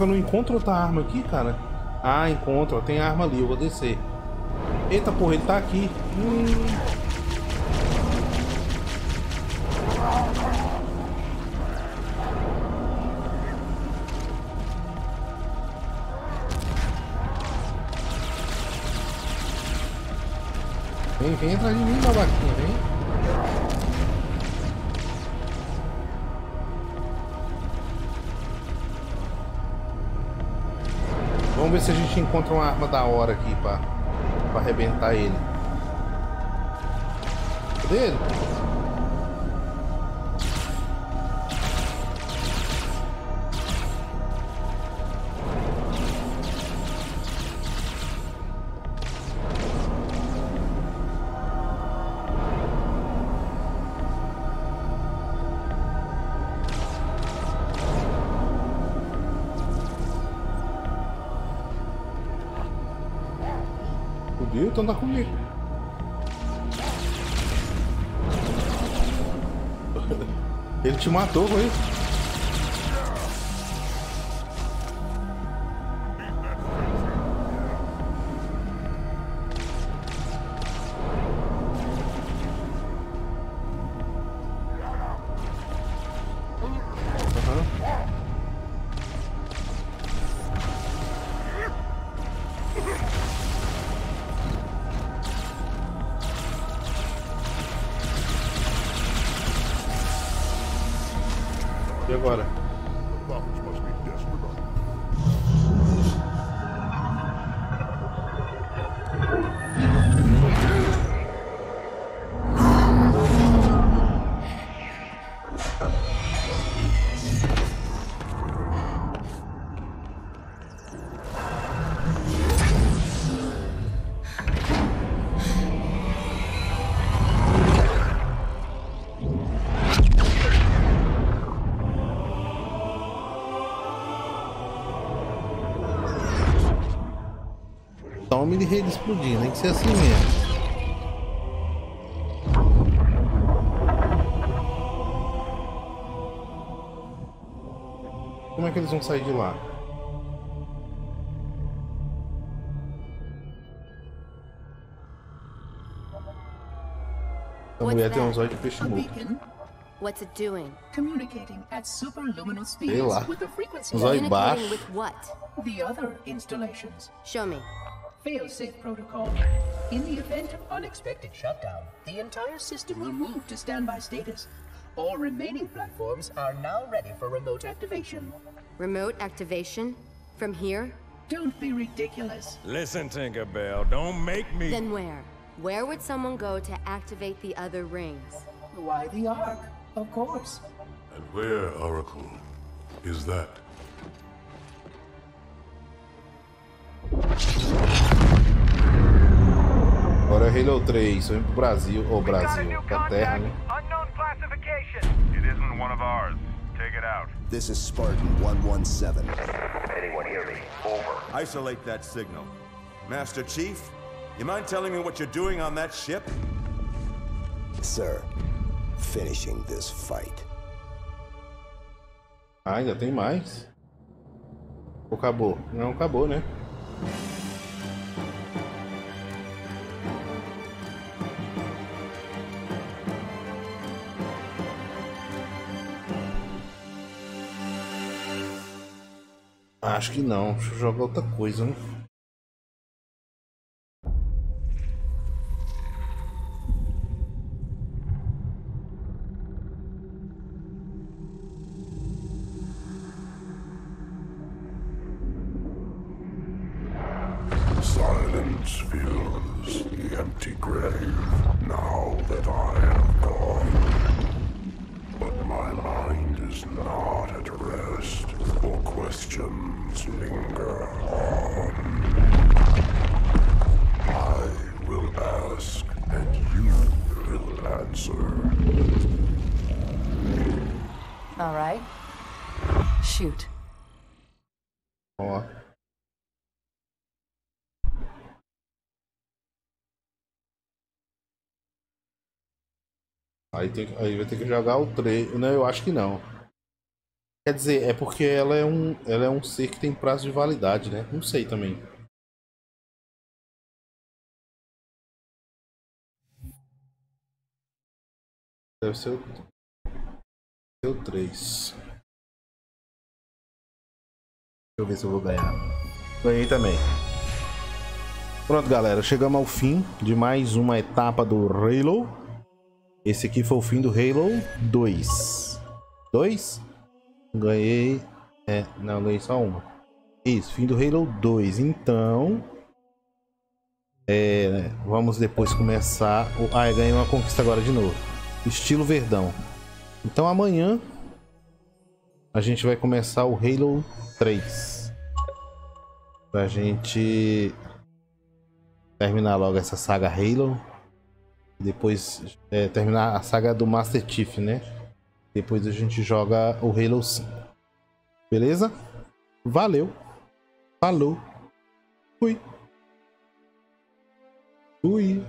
Que eu não encontro outra arma aqui, cara? Ah, encontro. Tem arma ali, eu vou descer. Eita porra, ele tá aqui. Hum. Vem, vem atrás de mim, babaquinha, ver se a gente encontra uma arma da hora aqui pra, pra arrebentar ele. Cadê ele? Subiu, então comigo. <laughs> Ele te matou, foi? E Tome de rede explodindo, tem que ser assim mesmo. Eles vão sair de lá? A mulher tem uns olhos de peixe morto. What's it doing? communicating at superluminous Sei speeds lá. with the frequency olhos baixos. with what? the other installations. Show me. Fail-safe protocol. In the event of unexpected shutdown, the entire system will move to standby status. All remaining platforms are now ready for remote activation. Remote activation? From here? Don't be ridiculous. Listen, Tinkerbell, don't make me. Then where? Where would someone go to activate the other rings? Why the Ark? Of course. And where, Oracle, is that? Agora é Halo 3, vem pro Brasil, ou Brasil, pra Terra, né? Unknown classification. It isn't one of ours. Take it out. This is Spartan 117. Anyone hear me? Over. Isolate that signal. Master Chief, you mind telling me what you're doing on that ship? Sir, finishing this fight. Ah, ainda tem mais? Ou acabou? Não, acabou, né? Acho que não. Deixa eu jogar outra coisa, né? Aí, tem, aí vai ter que jogar o 3. Não, eu acho que não. Quer dizer, é porque ela é um, ela é um ser que tem prazo de validade, né? Não sei também. Deve ser o, o 3. Deixa eu ver se eu vou ganhar. Ganhei também. Pronto, galera. Chegamos ao fim de mais uma etapa do Halo. Esse aqui foi o fim do Halo 2. 2? Ganhei. É, não, ganhei só uma. Isso, fim do Halo 2. Então. É, vamos depois começar. O... Ah, ganhei uma conquista agora de novo. Estilo Verdão. Então amanhã a gente vai começar o Halo 3. Pra gente terminar logo essa saga Halo. Depois é, terminar a saga do Master Chief, né? Depois a gente joga o Halo 5. Beleza? Valeu. Falou. Fui. Fui.